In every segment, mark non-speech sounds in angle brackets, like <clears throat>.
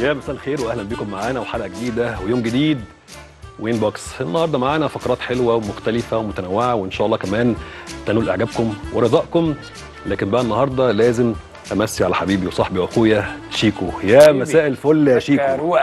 يا مساء الخير واهلا بكم معانا وحلقة جديدة ويوم جديد. وإنبوكس النهارده معانا فقرات حلوة ومختلفة ومتنوعة وإن شاء الله كمان تنول إعجابكم ورضاكم. لكن بقى النهارده لازم أمسي على حبيبي وصاحبي وأخويا شيكو. يا. مساء الفل يا شيكو.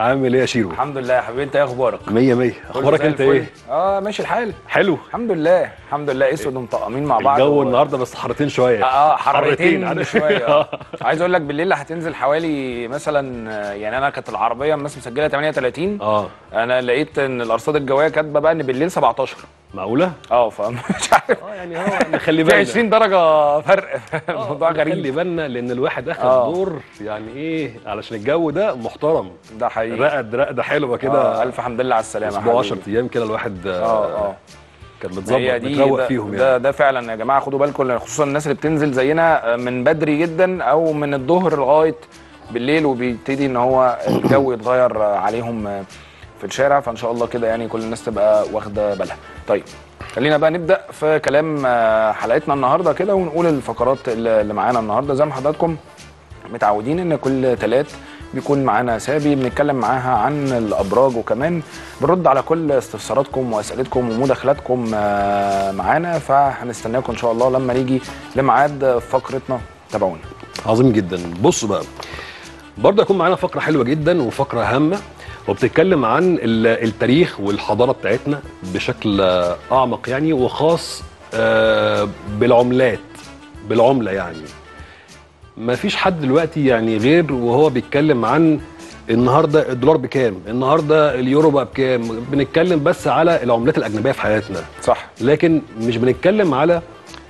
عامل إيه يا شيرو؟ الحمد لله يا حبيبي. انت إيه أخبارك؟ مية مية. أخبارك كله انت إيه؟ آه ماشي الحال. حلو. الحمد لله. الحمد لله. اسود ومطقمين مع بعض الجو و- النهارده بس حرتين شوية. آه حرتين عارف؟ شوية. <laughs> آه. عايز أقول لك بالليل هتنزل حوالي مثلا آه، يعني أنا كانت العربية الناس مسجلة 38 آه. أنا لقيت إن الأرصاد الجوية كاتبة بقى إن بالليل 17 معقولة؟ آه فمش عارف. آه يعني هو نخلي في بالنا 20 درجة فرق. <laughs> الموضوع خلي غريب. بالنا لأن الواحد اخد آه. دور يعني إيه علشان الجو ده محترم. ده حقيقي. رقد رقدة حلوة كده. آه ألف حمد لله على السلامة أسبوع حبيبي. 10 أيام كده الواحد آه آه كان متظبط متروق ده, فيهم ده, يعني. ده فعلا يا جماعة خدوا بالكم خصوصا الناس اللي بتنزل زينا من بدري جدا أو من الظهر لغاية بالليل وبيبتدي إن هو الجو يتغير عليهم في الشارع فإن شاء الله كده يعني كل الناس تبقى واخدة بالها. طيب خلينا بقى نبدأ في كلام آه، حلقتنا النهارده كده ونقول الفقرات اللي معانا النهارده. زي ما حضراتكم متعودين إن كل تلات بيكون معانا سابي بنتكلم معاها عن الأبراج وكمان بنرد على كل استفساراتكم وأسئلتكم ومداخلاتكم آه، معانا. فهنستناكم إن شاء الله لما نيجي لميعاد فقرتنا. تابعونا. عظيم جدا. بصوا بقى برضه هيكون معانا فقرة حلوة جدا وفقرة هامة. وبتتكلم عن ال- التاريخ والحضارة بتاعتنا بشكل أعمق يعني وخاص آه، بالعملات بالعملة يعني. ما فيش حد دلوقتي يعني غير وهو بيتكلم عن النهارده الدولار بكام النهارده اليورو بقى بكام بنتكلم بس على العملات الأجنبية في حياتنا. صح. لكن مش بنتكلم على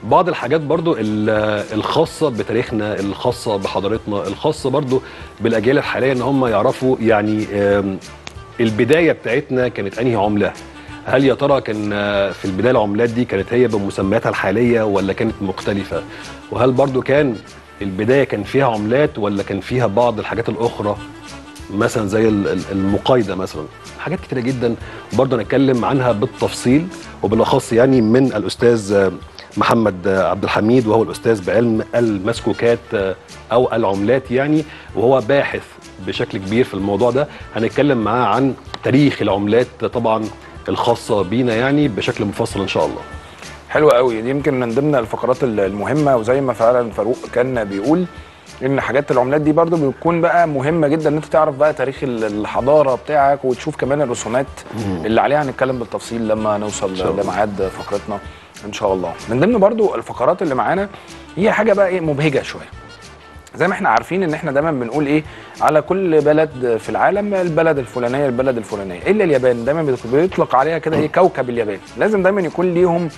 بعض الحاجات برضو ال- الخاصة بتاريخنا الخاصة بحضارتنا الخاصة برضو بالأجيال الحالية إن هم يعرفوا يعني البداية بتاعتنا كانت أنهي عملة؟ هل يا ترى كان آه، في البداية العملات دي كانت هي بمسمياتها الحالية ولا كانت مختلفة؟ وهل برضو كان البداية كان فيها عملات ولا كان فيها بعض الحاجات الأخرى؟ مثلا زي ال- ال- المقايضة مثلا. حاجات كتيرة جدا برضه هنتكلم عنها بالتفصيل وبالأخص يعني من الأستاذ محمد عبد الحميد وهو الأستاذ بعلم المسكوكات أو العملات يعني وهو باحث بشكل كبير في الموضوع ده. هنتكلم معاه عن تاريخ العملات طبعا الخاصة بينا يعني بشكل مفصل إن شاء الله. حلو قوي دي يمكن من ضمن الفقرات ال- المهمة وزي ما فعلا فاروق كان بيقول إن حاجات العملات دي برضو بتكون بقى مهمة جدا إن أنت تعرف بقى تاريخ ال- الحضارة بتاعك وتشوف كمان الرسومات اللي عليها هنتكلم بالتفصيل لما نوصل. لميعاد فقرتنا إن شاء الله. من ضمن برضو الفقرات اللي معانا هي حاجة بقى إيه مبهجة شوية. زي ما إحنا عارفين إن إحنا دايما بنقول إيه على كل بلد في العالم البلد الفلانية البلد الفلانية. إلا اليابان دايما بيط- بيطلق عليها كده إيه كوكب اليابان. لازم دايما يكون ليهم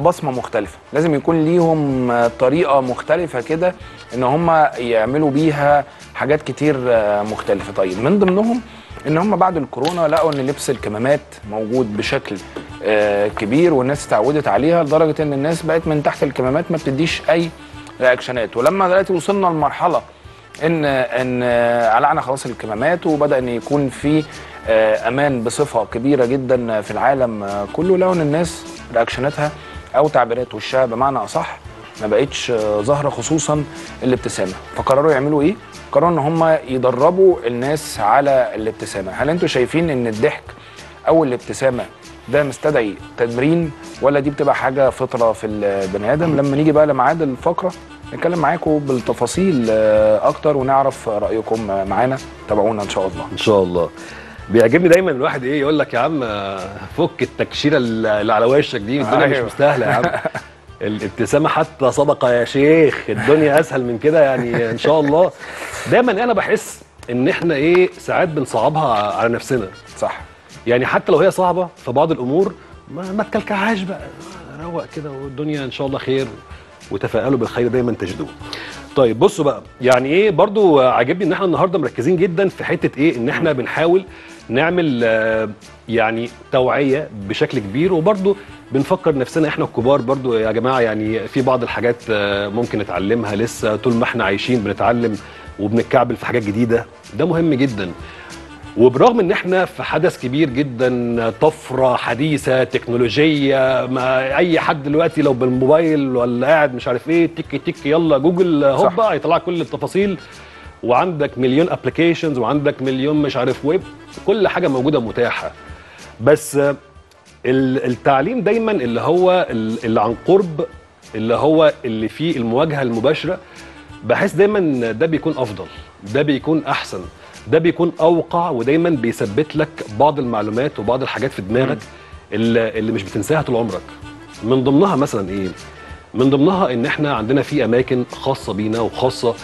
بصمة مختلفة. لازم يكون ليهم آه، طريقة مختلفة كده إن هم يعملوا بيها حاجات كتير آه، مختلفة. طيب من ضمنهم إن هم بعد الكورونا لقوا إن لبس الكمامات موجود بشكل آه، كبير والناس اتعودت عليها لدرجة إن الناس بقت من تحت الكمامات ما بتديش أي رياكشنات. ولما دلوقتي وصلنا لمرحلة إن إن قلعنا خلاص الكمامات وبدأ إن يكون في آه، أمان بصفة كبيرة جدا في العالم آه، كله لو إن الناس رياكشناتها أو تعبيرات وشها بمعنى أصح ما بقتش ظاهرة خصوصا الابتسامة. فقرروا يعملوا إيه؟ قرروا إن هم يدربوا الناس على الابتسامة. هل أنتوا شايفين إن الضحك أو الابتسامة ده مستدعي تمرين ولا دي بتبقى حاجة فطرة في البني آدم؟ لما نيجي بقى لميعاد الفقرة نتكلم معاكم بالتفاصيل آه، أكتر ونعرف رأيكم آه، معانا. تابعونا إن شاء الله. إن شاء الله. بيعجبني دايما الواحد إيه يقول لك يا عم فك التكشيرة اللي على وشك دي الدنيا مش أيوة. مستاهلة يا عم. <laughs> الابتسامة حتى صدقة يا شيخ الدنيا أسهل من كده يعني إن شاء الله. دايما أنا بحس إن إحنا إيه ساعات بنصعبها على نفسنا. صح. يعني حتى لو هي صعبة في بعض الأمور ما, ما تكلكعهاش بقى. روق كده والدنيا إن شاء الله خير وتفائلوا بالخير دايما تجدوه. طيب بصوا بقى يعني إيه برضو عاجبني إن إحنا النهارده مركزين جدا في حتة إيه إن إحنا بنحاول نعمل آه، يعني توعية بشكل كبير وبرضو بنفكر نفسنا إحنا الكبار برضو يا جماعة يعني في بعض الحاجات آه، ممكن نتعلمها لسه طول ما إحنا عايشين بنتعلم وبنتكعبل في حاجات جديدة ده مهم جدا. وبرغم إن إحنا في حدث كبير جدا طفرة حديثة تكنولوجية ما أي حد دلوقتي لو بالموبايل ولا قاعد مش عارف إيه تك تك يلا جوجل هوبا هيطلع كل التفاصيل. وعندك مليون applications وعندك مليون مش عارف ويب كل حاجة موجودة متاحة. بس ال- التعليم دايما اللي هو ال- اللي عن قرب اللي هو اللي فيه المواجهة المباشرة بحس دايما ده بيكون أفضل ده بيكون أحسن. ده بيكون أوقع ودايما بيثبت لك بعض المعلومات وبعض الحاجات في دماغك اللي, اللي مش بتنساها طول عمرك. من ضمنها مثلا إيه؟ من ضمنها إن إحنا عندنا في أماكن خاصة بينا وخاصة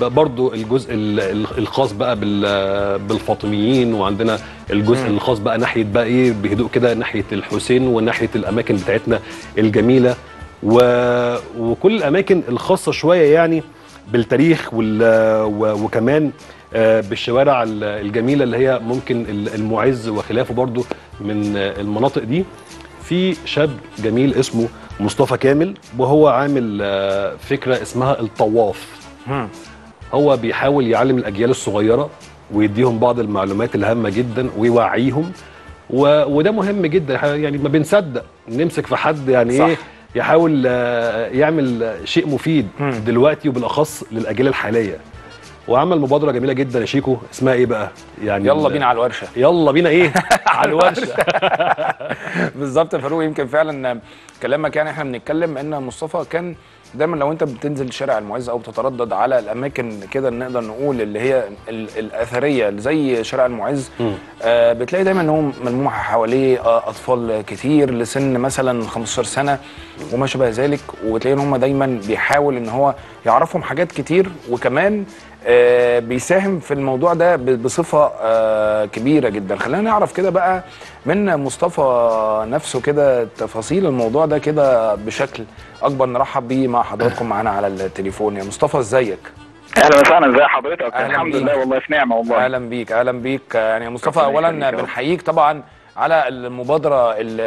برضو الجزء ال- ال- الخاص بقى بال بالفاطميين وعندنا الجزء مم. الخاص بقى ناحية بقى إيه؟ بهدوء كده ناحية الحسين وناحية الأماكن بتاعتنا الجميلة. و... وكل الأماكن الخاصة شوية يعني بالتاريخ وال... و... وكمان بالشوارع ال- الجميلة اللي هي ممكن ال- المعز وخلافه برضو من آه، المناطق دي في شاب جميل اسمه مصطفى كامل وهو عامل آه، فكرة اسمها الطواف. هو بيحاول يعلم الأجيال الصغيرة ويديهم بعض المعلومات الهامة جدا ويوعيهم و... وده مهم جدا يعني ما بنصدق نمسك في حد يعني صح. إيه يحاول آه، يعمل آه، شيء مفيد مم. دلوقتي وبالأخص للأجيال الحالية وعمل مبادرة جميلة جدا يا شيكو. اسمها إيه بقى؟ يعني يلا بينا على الورشة. يلا بينا إيه؟ <laughs> على الورشة. <laughs> بالظبط يا فاروق. يمكن فعلا كلامك يعني إحنا بنتكلم إن مصطفى كان دايما لو أنت بتنزل شارع المعز أو بتتردد على الأماكن كده نقدر نقول اللي هي ال- الأثرية زي شارع المعز. آه بتلاقي دايما إن هو ملمومه حواليه آه أطفال كتير لسن مثلا 15 سنة وما شابه ذلك. وتلاقي إن هم دايما بيحاول إن هو يعرفهم حاجات كتير. وكمان بيساهم في الموضوع ده بصفة آه كبيرة جدا. خلينا نعرف كده بقى من مصطفى نفسه كده تفاصيل الموضوع ده كده بشكل أكبر. نرحب بيه مع حضراتكم معانا على التليفون. يا مصطفى إزيك؟ أهلا وسهلا. ازي حضرتك؟ الحمد. لله والله في نعمة والله. أهلا بيك أهلا بيك. يعني مصطفى ربنا اولا يا. بنحييك طبعا على المبادرة ال-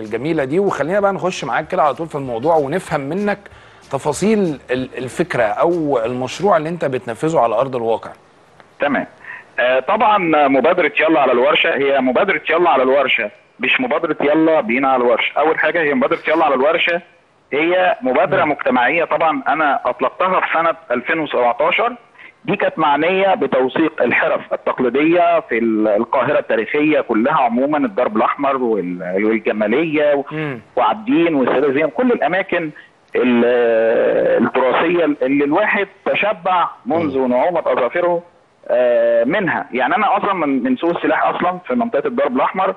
الجميلة دي. وخلينا بقى نخش معاك كده على طول في الموضوع ونفهم منك تفاصيل ال- الفكرة أو المشروع اللي أنت بتنفذه على أرض الواقع. تمام. آه طبعا مبادرة يلا على الورشة هي مبادرة يلا على الورشة مش مبادرة يلا بينا على الورشة. أول حاجة هي مبادرة يلا على الورشة هي مبادرة مجتمعية. طبعا أنا أطلقتها في سنة 2017 دي كانت معنية بتوثيق الحرف التقليدية في ال- القاهرة التاريخية كلها عموما الدرب الأحمر وال- والجمالية مم. وعابدين والسيده زينب كل الأماكن ال- التراثية اللي الواحد تشبع منذ نعومة أظافره آه، منها. يعني أنا أصلا من من سوق السلاح أصلا في منطقة الدرب الأحمر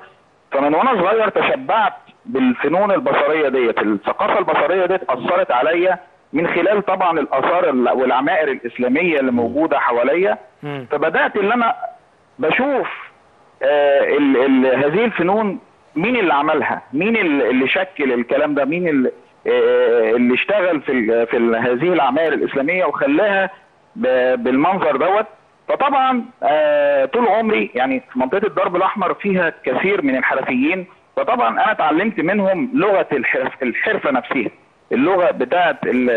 فمن وأنا صغير تشبعت بالفنون البصرية ديت. الثقافة البصرية ديت أثرت عليا من خلال طبعا الآثار ال- والعمائر الإسلامية اللي موجودة حواليا. فبدأت إن أنا بشوف آه ال ال هذه الفنون مين اللي عملها؟ مين ال- اللي شكل الكلام ده؟ مين اللي, اللي اشتغل في في هذه العمائر الإسلامية وخلاها بالمنظر دوت. فطبعا آه طول عمري يعني منطقة الدرب الأحمر فيها كثير من الحرفيين فطبعا أنا اتعلمت منهم لغة الحرف الحرفة نفسها اللغة بتاعه ال-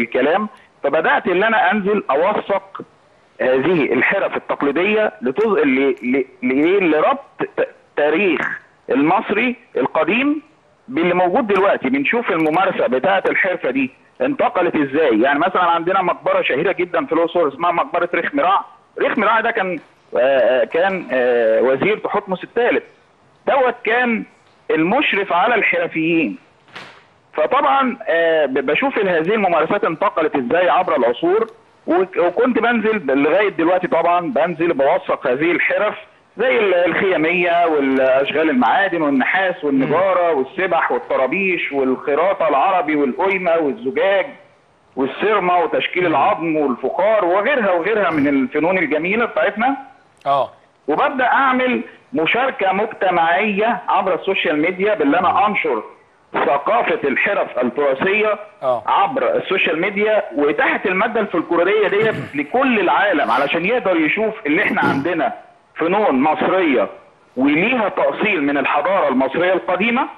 الكلام. فبدأت إن أنا أنزل أوثق هذه الحرف التقليدية لتز... ل... ل... لربط. تاريخ المصري القديم باللي موجود دلوقتي بنشوف الممارسة بتاعة الحرفة دي انتقلت إزاي؟ يعني مثلا عندنا مقبرة شهيرة جدا في الأقصر اسمها مقبرة ريخ مراع. ريخ مراع ده كان آه، آه، كان آه، وزير تحتمس الثالث. دوت كان المشرف على الحرفيين. فطبعا بشوف هذه الممارسات انتقلت إزاي عبر العصور. وك- وكنت بنزل لغاية دلوقتي طبعا بنزل بوثق هذه الحرف زي ال- الخيامية والأشغال المعادن والنحاس والنجارة والسبح والطرابيش والخراطة العربي والقيمه والزجاج والسرمة وتشكيل العظم والفخار وغيرها وغيرها من الفنون الجميلة بتاعتنا. آه. وببدأ أعمل مشاركة مجتمعية عبر ال social media باللي أنا أنشر ثقافة الحرف التراثية آه. عبر ال social media وإتاحة المادة الفلكلوريه ديت لكل العالم علشان يقدر يشوف اللي إحنا عندنا فنون مصرية وليها تأصيل من الحضارة المصرية القديمة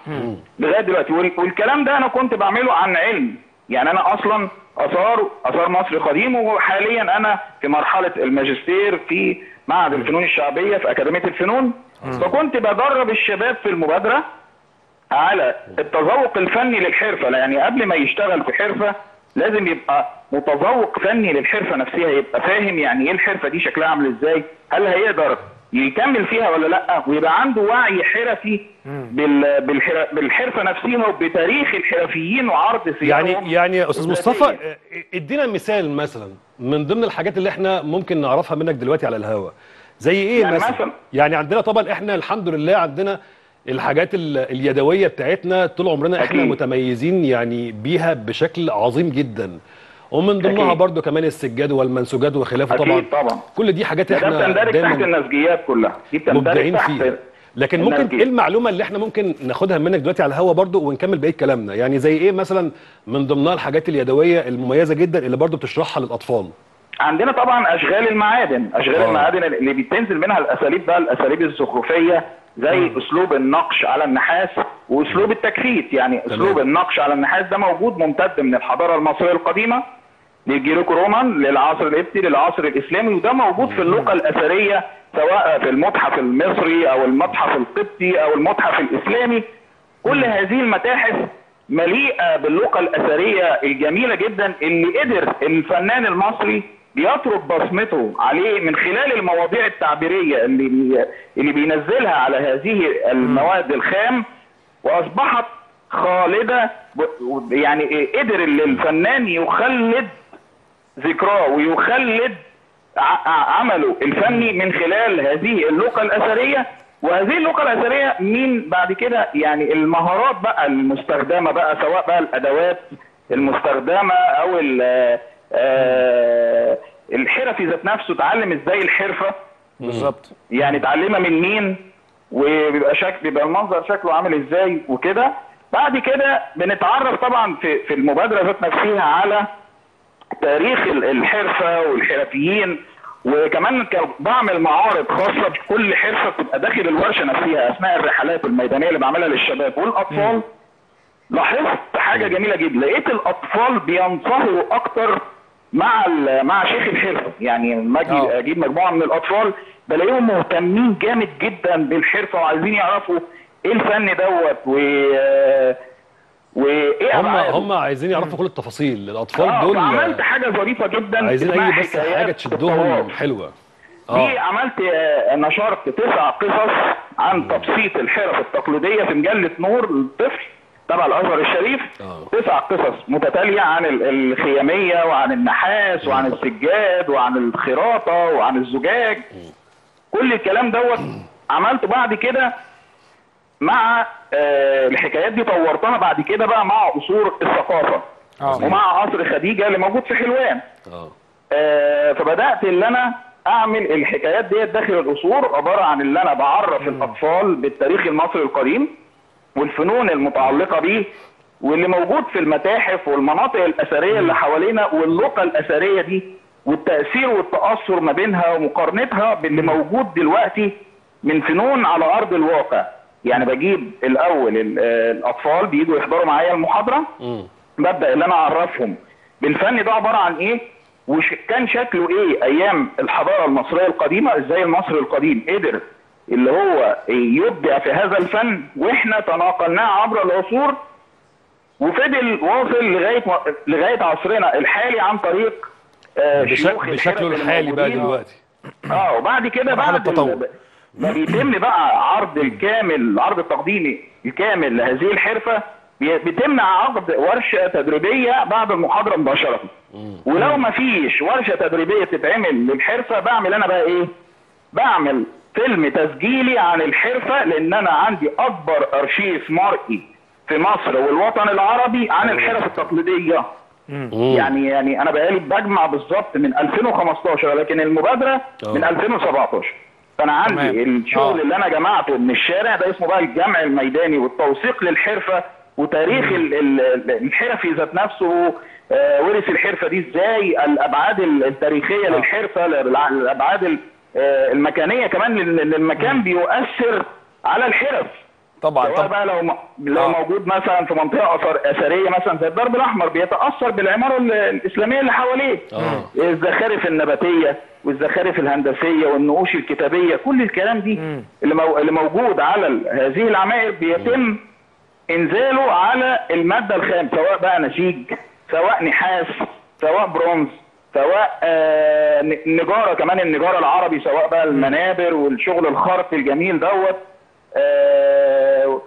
لغاية دلوقتي. وال- والكلام ده أنا كنت بعمله عن علم. يعني أنا أصلا آثار آثار مصر قديم وحاليا أنا في مرحلة الماجستير في معهد الفنون الشعبية في أكاديمية الفنون. فكنت بدرب الشباب في المبادرة على التذوق الفني للحرفة. يعني قبل ما يشتغل في حرفة لازم يبقى متذوق فني للحرفة نفسها يبقى فاهم يعني إيه الحرفة دي شكلها عامل إزاي هل هيقدر يكمل فيها ولا لأ ويبقى عنده وعي حرفي بال- بالحر- بالحرفة نفسها وبتاريخ الحرفيين وعرض سيرهم يعني يعني يا أستاذ. مصطفى ادينا مثال مثلا من ضمن الحاجات اللي إحنا ممكن نعرفها منك دلوقتي على الهوا. زي إيه يعني مثلا؟ مثلا- يعني عندنا طبعا إحنا الحمد لله عندنا الحاجات ال- اليدوية بتاعتنا طول عمرنا إحنا أكيد. متميزين يعني بيها بشكل عظيم جدا ومن ضمنها أكيد. برضو كمان السجاد والمنسوجات وخلافه طبعا أكيد طبعا. كل دي حاجات إحنا بتندرج تحت النسجيات كلها دي بتندرج مبدعين تحت فيها لكن ممكن النسجية. إيه المعلومة اللي إحنا ممكن ناخدها منك دلوقتي على الهوا برضو ونكمل بقية كلامنا يعني زي إيه مثلا من ضمنها الحاجات اليدوية المميزة جدا اللي برضو بتشرحها للأطفال عندنا طبعا أشغال المعادن أشغال آه. المعادن اللي بتنزل منها الأساليب بقى الأساليب الزخرفية زي أسلوب النقش على النحاس وأسلوب التكفيت. يعني تمام. أسلوب النقش على النحاس ده موجود ممتد من الحضارة المصرية القديمة للجريكو رومان للعصر القبطي للعصر الإسلامي وده موجود في اللغة الأثرية سواء في المتحف المصري أو المتحف القبطي أو المتحف الإسلامي. كل هذه المتاحف مليئة باللغة الأثرية الجميلة جدا اللي قدر الفنان المصري بيترك بصمته عليه من خلال المواضيع التعبيرية اللي بي اللي بينزلها على هذه المواد الخام وأصبحت خالدة يعني قدر الفنان يخلد ذكراه ويخلد عمله الفني من خلال هذه اللغة الأثرية. وهذه اللغة الأثرية مين بعد كده؟ يعني المهارات بقى المستخدمة بقى سواء بقى الأدوات المستخدمة أو آه، الحرفي ذات نفسه اتعلم إزاي الحرفة؟ بالظبط. يعني اتعلمها من مين؟ وبيبقى شكل بيبقى المنظر شكله عامل إزاي وكده. بعد كده بنتعرف طبعا في في المبادرة ذات نفسها على تاريخ ال- الحرفة والحرفيين. وكمان بعمل معارض خاصة بكل حرفة بتبقى داخل الورشة نفسها أثناء الرحلات الميدانية اللي بعملها للشباب والأطفال. لاحظت حاجة جميلة جدا. لقيت الأطفال بينصهروا أكتر مع مع شيخ الحرفة يعني لما أجي آه. أجيب مجموعة من الأطفال بلاقيهم مهتمين جامد جدا بالحرفة وعايزين يعرفوا إيه الفن دوت و وايه هم. هم عايزين يعرفوا كل التفاصيل الأطفال آه، دول فعملت حاجة ظريفة جدا عايزين أي بس حاجة تشدهم. حلوة دي آه عملت آه، نشرت تسع قصص عن تبسيط الحرف التقليدية في مجلة نور للطفل تبع الأزهر الشريف. آه. تسع قصص متتالية عن ال- الخيامية وعن النحاس وعن السجاد وعن الخراطة وعن الزجاج. كل الكلام دوت عملته بعد كده مع آه، الحكايات دي طورتها بعد كده بقى مع اصول الثقافة. آه. ومع قصر خديجة اللي موجود في حلوان. آه. آه، فبدأت اللي أنا أعمل الحكايات ديت داخل القصور عبارة عن اللي أنا بعرف الأطفال بالتاريخ المصري القديم. والفنون المتعلقة بيه واللي موجود في المتاحف والمناطق الأثرية اللي حوالينا واللغة الأثرية دي والتأثير والتأثر ما بينها ومقارنتها باللي موجود دلوقتي من فنون على أرض الواقع. يعني بجيب الأول ال- الأطفال بييجوا يحضروا معايا المحاضرة. ببدأ ان أنا أعرفهم. بالفن ده عبارة عن إيه؟ وكان شكله إيه أيام الحضارة المصرية القديمة؟ إزاي المصري القديم قدر اللي هو يبدع في هذا الفن وإحنا تناقلناه عبر العصور وفضل واصل لغاية لغاية عصرنا الحالي عن طريق آه، بشك... شيوخ الحرف بشكله الحالي بقى. دلوقتي آه وبعد كده بعد تطور. ال- ما بيتم بقى عرض الكامل العرض التقديمي الكامل لهذه الحرفة بي- بيتم عقد ورشة تدريبية بعد المحاضرة مباشرة ولو ما فيش ورشة تدريبية تتعمل للحرفة بعمل أنا بقى إيه بعمل فيلم تسجيلي عن الحرفة لأن أنا عندي أكبر أرشيف مرئي في مصر والوطن العربي عن الحرف التقليدية مم. يعني يعني أنا بقالي بجمع بالظبط من 2015 لكن المبادرة آه. من 2017 فأنا عندي تمام. الشغل آه. اللي أنا جمعته من الشارع ده اسمه بقى الجمع الميداني والتوثيق للحرفة وتاريخ ال- ال- الحرفي ذات نفسه آه، ورث الحرفة دي إزاي الأبعاد ال- التاريخية آه. للحرفة الابعاد ال- المكانية كمان المكان بيؤثر على الحرف طبعا سواء طبعا بقى لو م- لو آه. موجود مثلا في منطقة أثر أثرية مثلا زي الدرب الأحمر بيتأثر بالعمارة ال- الإسلامية اللي حواليه آه. الزخارف النباتية والزخارف الهندسية والنقوش الكتابية كل الكلام دي مم. اللي, مو... اللي موجود على هذه العماير بيتم إنزاله على المادة الخام سواء بقى نسيج سواء نحاس سواء برونز سواء آه، نجارة كمان النجارة العربي سواء بقى المنابر والشغل الخرط الجميل دوت آه،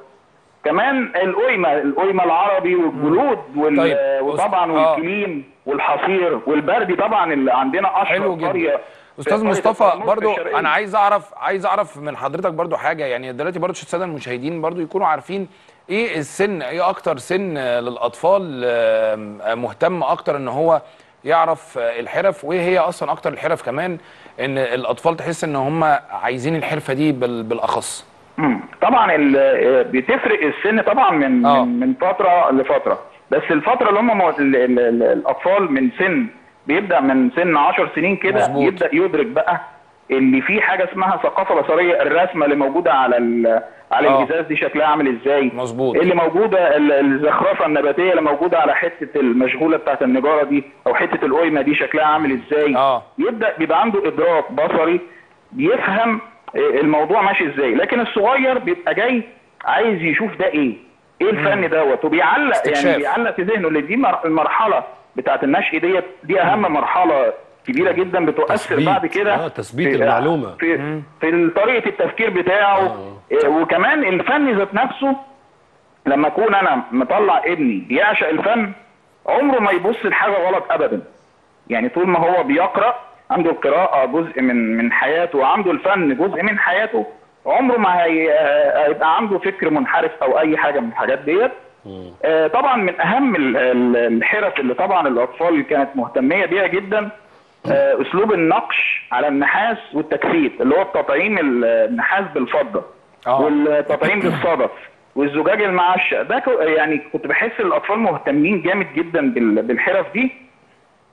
كمان القيمه القيمه العربي والجلود وال- طيب، وطبعا آه. والكليم والحصير والبردي طبعا اللي عندنا أشهر حلو جدا قرية أستاذ مصطفى برضو. أنا عايز أعرف عايز أعرف من حضرتك برضو حاجة يعني دلوقتي برضو الساده المشاهدين برضو يكونوا عارفين إيه السن إيه أكتر سن للأطفال مهتم أكتر إن هو يعرف آه، الحرف وايه هي أصلا أكتر الحرف كمان إن الأطفال تحس إن هم عايزين الحرفة دي بال- بالأخص. طبعا ال- بتفرق السن طبعا من آه. من فترة لفترة بس الفترة اللي هم الأطفال من سن بيبدأ من سن 10 سنين كده. يبدأ يدرك بقى اللي في حاجة اسمها ثقافة بصرية الرسمة اللي موجودة على على آه. الإزاز دي شكلها عامل إزاي مظبوط. اللي موجودة ال- الزخرفة النباتية اللي موجودة على حتة المشغولة بتاعت النجارة دي أو حتة القيمه دي شكلها عامل إزاي آه. يبدأ بيبقى عنده إدراك بصري بيفهم الموضوع ماشي إزاي لكن الصغير بيبقى جاي عايز يشوف ده إيه إيه الفن دوت وبيعلق. يعني بيعلق في ذهنه اللي دي مر- المرحلة بتاعت النشء ديت دي أهم مرحلة كبيرة جدا بتؤثر. بعد كده آه، تثبيت في- المعلومة. في في طريقة التفكير بتاعه. إيه، وكمان الفن ذات نفسه لما أكون أنا مطلع ابني بيعشق الفن عمره ما يبص لحاجة غلط ابدا. يعني طول ما هو بيقرأ عنده القراءة جزء من من حياته وعنده الفن جزء من حياته عمره ما هي- هيبقى عنده فكر منحرف أو أي حاجة من الحاجات ديت. آه، طبعا من أهم ال- ال- الحرف اللي طبعا الأطفال كانت مهتمية بيها جدا آه، أسلوب النقش على النحاس والتكسيت اللي هو التطعيم ال- النحاس بالفضة آه. والتطعيم بالصدف والزجاج المعشق. ده يعني كنت بحس الأطفال مهتمين جامد جدا بال- بالحرف دي.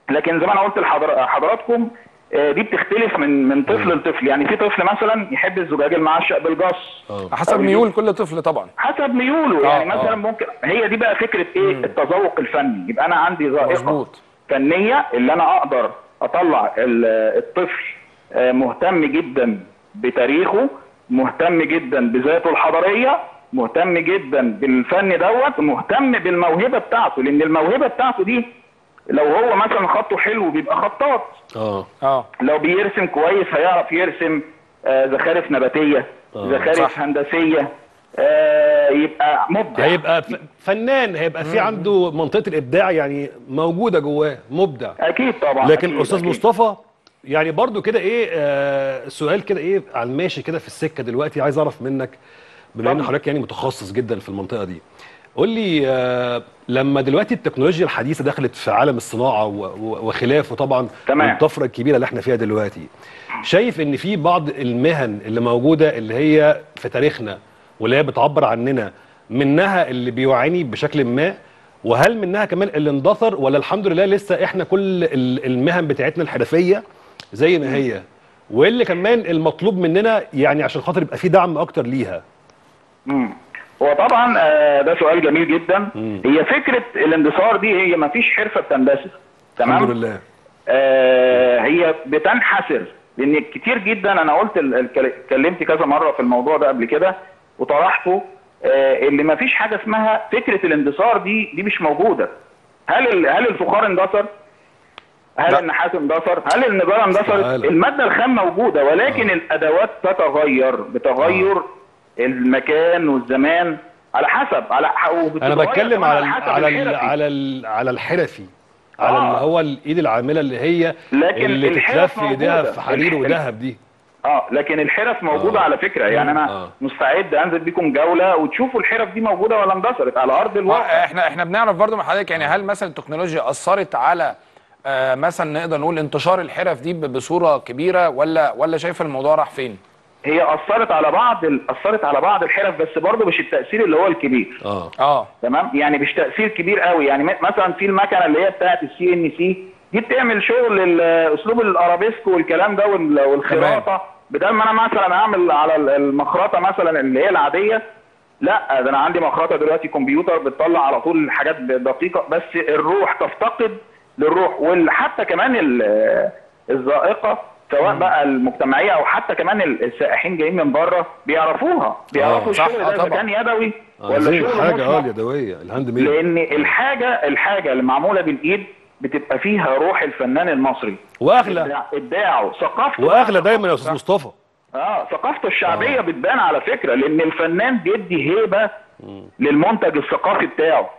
لكن زي ما أنا قلت لحضراتكم آه، دي بتختلف من من طفل لطفل. يعني في طفل مثلا يحب الزجاج المعشق بالجص. آه. حسب ميول كل طفل طبعا. حسب ميوله. آه، يعني مثلا آه. ممكن هي دي بقى فكرة إيه؟ التذوق الفني. يبقى أنا عندي ذائقة مظبوط. فنية اللي أنا أقدر أطلع ال- الطفل آه، مهتم جدا بتاريخه مهتم جدا بذاته الحضارية مهتم جدا بالفن دوت مهتم بالموهبة بتاعته لأن الموهبة بتاعته دي لو هو مثلا خطه حلو بيبقى خطاط. آه. آه. لو بيرسم كويس هيعرف يرسم آه، زخارف نباتية آه، زخارف صح. هندسية. آه، يبقى مبدع هيبقى فنان هيبقى في عنده منطقة الإبداع يعني موجودة جواه مبدع أكيد طبعا لكن أكيد أستاذ أكيد. مصطفى يعني برضو كده إيه آه سؤال كده إيه على الماشي كده في السكة دلوقتي عايز أعرف منك بما إن. حضرتك يعني متخصص جدا في المنطقة دي قول لي آه لما دلوقتي التكنولوجيا الحديثة دخلت في عالم الصناعة وخلافه طبعا تمام. والطفرة الكبيرة اللي إحنا فيها دلوقتي شايف إن في بعض المهن اللي موجودة اللي هي في تاريخنا واللي هي بتعبر عننا منها اللي بيوعيني بشكل ما وهل منها كمان اللي اندثر ولا الحمد لله لسه إحنا كل ال- المهن بتاعتنا الحرفية زي ما هي؟ وايه اللي كمان المطلوب مننا يعني عشان خاطر يبقى في دعم أكتر ليها. مم. هو طبعا آه، ده سؤال جميل جدا. مم. هي فكرة الاندثار دي هي ما فيش حرفة بتندثر. تمام؟ الحمد لله. آه، هي بتنحسر لأن كتير جدا أنا قلت اتكلمت كذا مرة في الموضوع ده قبل كده وطرحته آه، اللي ما فيش حاجة اسمها فكرة الاندثار دي دي مش موجودة هل هل الفخار اندثر؟ هل لا. النحاس اندثر؟ هل النجاره اندثرت؟ استحالة. المادة الخام موجودة ولكن الأدوات تتغير بتغير المكان والزمان على حسب على أنا بتكلم على على ال الحرفي. على ال على الحرفي على آه. اللي هو الإيد العاملة اللي هي لكن اللي تتلف إيديها. في حرير وذهب دي آه لكن الحرف موجودة آه. على فكرة. يعني أنا آه. مستعد أنزل بيكم جولة وتشوفوا الحرف دي موجودة ولا اندثرت على أرض آه، الواقع. إحنا إحنا بنعرف برضو من حضرتك يعني هل مثلا التكنولوجيا أثرت على آه، مثلا نقدر نقول انتشار الحرف دي بصورة كبيرة ولا ولا شايف الموضوع راح فين؟ هي أثرت على بعض ال- أثرت على بعض الحرف بس برضه مش التأثير اللي هو الكبير. آه. آه. تمام يعني مش تأثير كبير قوي. يعني مثلا في المكنة اللي هي بتاعه ال CNC دي بتعمل شغل أسلوب الأرابيسك والكلام ده وال- والخراطة. بدل ما أنا مثلا اعمل على ال- المخرطة مثلا اللي هي العادية لا ده أنا عندي مخرطة دلوقتي كمبيوتر بتطلع على طول حاجات دقيقة بس الروح تفتقد للروح وحتى كمان ال- الذائقه سواء بقى المجتمعية أو حتى كمان ال- السائحين جايين من بره بيعرفوها بيعرفوا صح، الشغل آه ده. كان يدوي عايزين شغل حاجة آه؟ اليدوية ال handmade لأن الحاجة الحاجة اللي معمولة بالإيد بتبقى فيها روح الفنان المصري. واغلى. ابداعه. ثقافته واغلى دايما يا أستاذ مصطفى. آه ثقافته الشعبية بتبان على فكرة لأن الفنان بيدي هيبة للمنتج الثقافي بتاعه.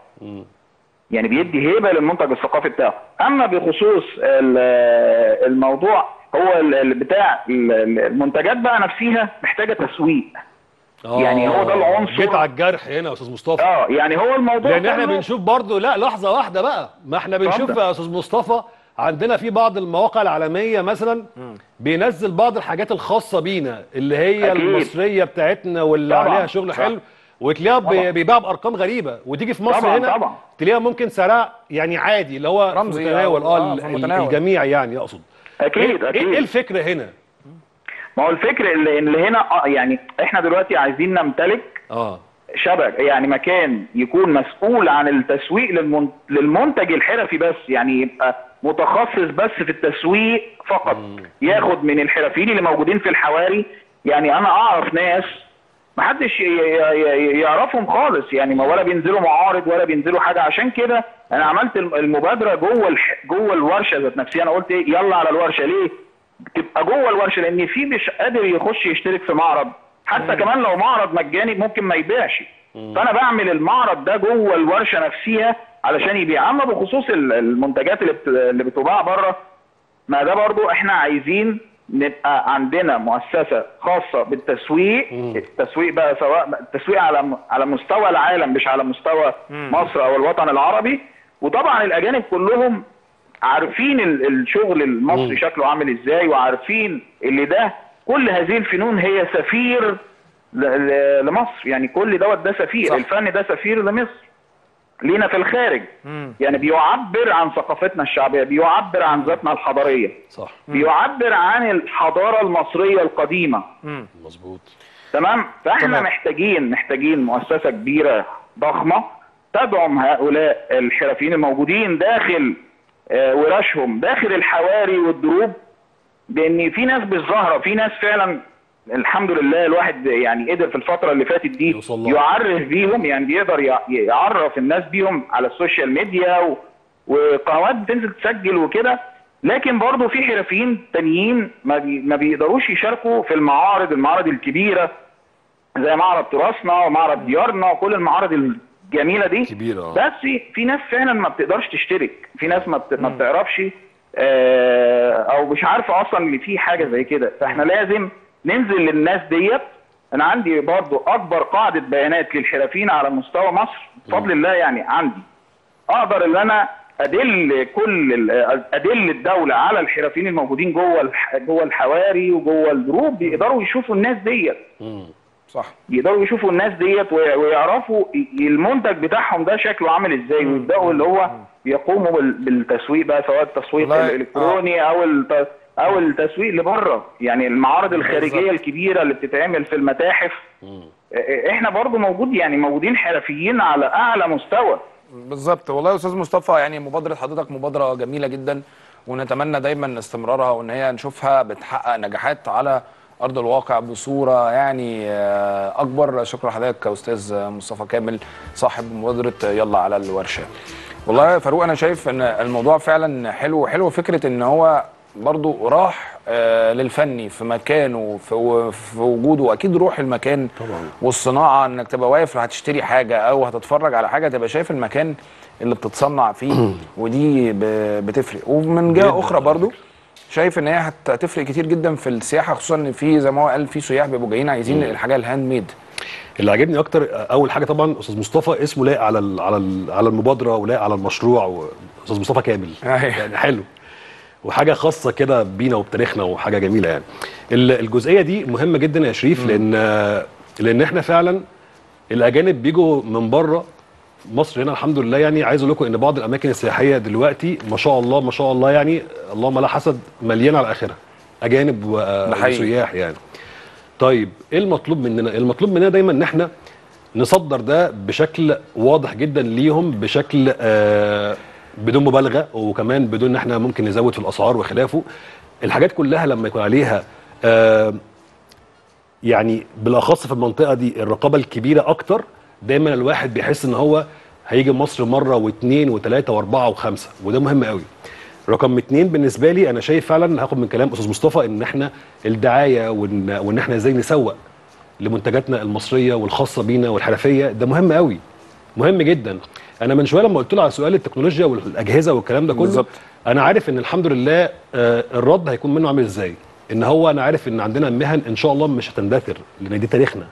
يعني بيدي هيبة للمنتج الثقافي بتاعه. أما بخصوص ال- الموضوع هو بتاع ال- المنتجات بقى نفسها محتاجة تسويق. آه، يعني هو ده العنصر- جيت على الجرح هنا يا أستاذ مصطفى آه يعني هو الموضوع لأن إحنا بنشوف برضو لا لحظة واحدة بقى ما إحنا بنشوف. يا أستاذ مصطفى عندنا في بعض المواقع العالمية مثلا بينزل بعض الحاجات الخاصة بينا اللي هي أكيد. المصرية بتاعتنا واللي طبعاً، عليها شغل صح. حلو وتلاقيها بي- طبعاً. بيباع بأرقام غريبة وتيجي في مصر طبعاً، هنا طبعاً. تلاقيها ممكن سعرها يعني عادي اللي هو رمزي آه آه، في ال- المتناول. الجميع يعني أقصد أكيد إيه أكيد إيه الفكرة هنا ما هو الفكر اللي, اللي هنا آه يعني إحنا دلوقتي عايزين نمتلك آه. شبكه يعني مكان يكون مسؤول عن التسويق للمن... للمنتج الحرفي بس يعني يبقى متخصص بس في التسويق فقط. ياخد من الحرفيين اللي موجودين في الحواري. يعني أنا أعرف ناس محدش ي- ي- يعرفهم خالص يعني ما ولا بينزلوا معارض ولا بينزلوا حاجة. عشان كده أنا عملت الم- المبادرة جوه. جوه الورشة ذات نفسها. أنا قلت إيه؟ يلا على الورشة. ليه؟ تبقى جوه الورشه لأن في مش قادر يخش يشترك في معرض. حتى كمان لو معرض مجاني ممكن ما يبيعش. فأنا بعمل المعرض ده جوه الورشة نفسها علشان يبيع. أما بخصوص ال- المنتجات اللي اللي بتباع بره ما ده برضو إحنا عايزين نبقى عندنا مؤسسة خاصة بالتسويق. التسويق بقى سواء التسويق على على مستوى العالم مش على مستوى مصر أو الوطن العربي. وطبعا الأجانب كلهم عارفين ال- الشغل المصري شكله عامل إزاي وعارفين اللي ده. كل هذه الفنون هي سفير ل- ل- لمصر. يعني كل دوت ده سفير. صح. الفن ده سفير لمصر. لينا في الخارج. يعني بيعبر عن ثقافتنا الشعبية بيعبر عن ذاتنا الحضارية. صح. بيعبر عن الحضارة المصرية القديمة. مظبوط. تمام؟ فإحنا تمام. محتاجين محتاجين مؤسسة كبيرة ضخمة تدعم هؤلاء الحرفيين الموجودين داخل ورشهم داخل الحواري والدروب لأن في ناس بالظاهرة في ناس فعلا الحمد لله الواحد يعني قدر في الفترة اللي فاتت دي. يعرف بيهم يعني بيقدر يع- يعرف الناس بيهم على ال social media. وقنوات بتنزل تسجل وكده لكن برضه في حرفيين تانيين ما, بي... ما بيقدروش يشاركوا في المعارض المعارض الكبيرة زي معرض تراثنا ومعرض ديارنا وكل المعارض الجميله دي. كبيرة، آه. بس في ناس فعلا ما بتقدرش تشترك. في ناس ما, بت... ما بتعرفش آه، أو مش عارفة أصلا إن في حاجة زي كده. فإحنا لازم ننزل للناس ديت. أنا عندي برضو أكبر قاعدة بيانات للحرفيين على مستوى مصر بفضل الله يعني عندي. أقدر إن أنا أدل كل أدل الدولة على الحرفيين الموجودين جوه. جوه الحواري وجوه الدروب بيقدروا يشوفوا الناس ديت. صح. يقدروا يشوفوا الناس ديت وي- ويعرفوا المنتج بتاعهم ده شكله عامل إزاي ويبدأوا اللي هو يقوموا بال- بالتسويق بقى سواء التسويق الإلكتروني أو الت... أو التسويق لبره. يعني المعارض الخارجية. الكبيرة اللي بتتعمل في المتاحف. إحنا برضو موجود يعني موجودين حرفيين على أعلى مستوى. بالظبط. والله يا أستاذ مصطفى يعني مبادرة حضرتك مبادرة جميلة جدا ونتمنى دايما استمرارها وإن هي نشوفها بتحقق نجاحات على أرض الواقع بصورة يعني آه، أكبر. شكرا لحضرتك يا أستاذ مصطفى كامل صاحب مبادرة يلا على الورشة. والله يا فاروق أنا شايف إن الموضوع فعلا حلو حلو فكرة إن هو برضو راح آه، للفني في مكانه في, في وجوده. وأكيد روح المكان طبعاً. والصناعة إنك تبقى واقف هتشتري حاجة أو هتتفرج على حاجة تبقى شايف المكان اللي بتتصنع فيه. <clears throat> ودي بتفرق. ومن جهة أخرى برضو شايف إن هي هت- هتفرق كتير جدا في السياحة خصوصا إن في زي ما هو قال في سياح بيبقوا جايين عايزين الحاجة ال handmade. اللي عجبني أكتر أول حاجة طبعا أستاذ مصطفى اسمه لايق على ال على ال على المبادرة ولايق على المشروع أستاذ مصطفى كامل. أيوة. يعني حلو. وحاجة خاصة كده بينا وبتاريخنا وحاجة جميلة يعني. ال- الجزئية دي مهمة جدا يا شريف لأن لأن إحنا فعلا الأجانب بيجوا من بره مصر هنا الحمد لله يعني عايز أقول لكم إن بعض الأماكن السياحية دلوقتي ما شاء الله ما شاء الله يعني اللهم لا حسد مليانه على اخرها أجانب. وسياح يعني. طيب إيه المطلوب مننا؟ المطلوب مننا دايما إن إحنا نصدر ده بشكل واضح جدا ليهم بشكل آه بدون مبالغة وكمان بدون إن إحنا ممكن نزود في الأسعار وخلافه. الحاجات كلها لما يكون عليها آه يعني بالأخص في المنطقة دي الرقابة الكبيرة أكتر دايما الواحد بيحس إن هو هيجي مصر مرة واثنين وثلاثه وأربعة وخمسة وده مهم قوي رقم اتنين بالنسبة لي أنا شايف فعلا هاخد من كلام أستاذ مصطفى إن إحنا الدعاية وإن, وإن إحنا إزاي نسوق لمنتجاتنا المصرية والخاصة بينا والحرفيه ده مهم قوي مهم جدا. أنا من شوية لما قلت له على سؤال التكنولوجيا والأجهزة والكلام ده كله بالظبط. أنا عارف إن الحمد لله آه، الرد هيكون منه عامل إزاي. إن هو أنا عارف إن عندنا مهن إن شاء الله مش هتندثر لأن دي تاريخنا.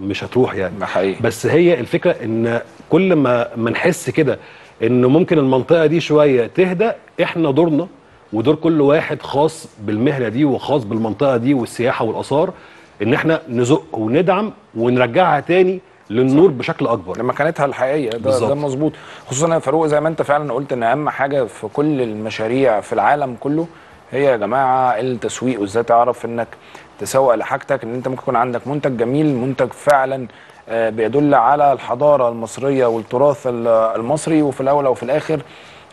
مش هتروح يعني. حقيقي. بس هي الفكرة إن كل ما ما نحس كده انه ممكن المنطقة دي شوية تهدى إحنا دورنا ودور كل واحد خاص بالمهنة دي وخاص بالمنطقة دي والسياحة والآثار إن إحنا نزق وندعم ونرجعها تاني للنور بشكل أكبر. لمكانتها الحقيقية. ده بالظبط. ده مظبوط. خصوصا يا فاروق زي ما أنت فعلا قلت إن أهم حاجة في كل المشاريع في العالم كله هي يا جماعة التسويق وإزاي تعرف إنك تسوق لحاجتك إن أنت ممكن يكون عندك منتج جميل منتج فعلا آه، بيدل على الحضارة المصرية والتراث ال- المصري وفي الأول أو في الآخر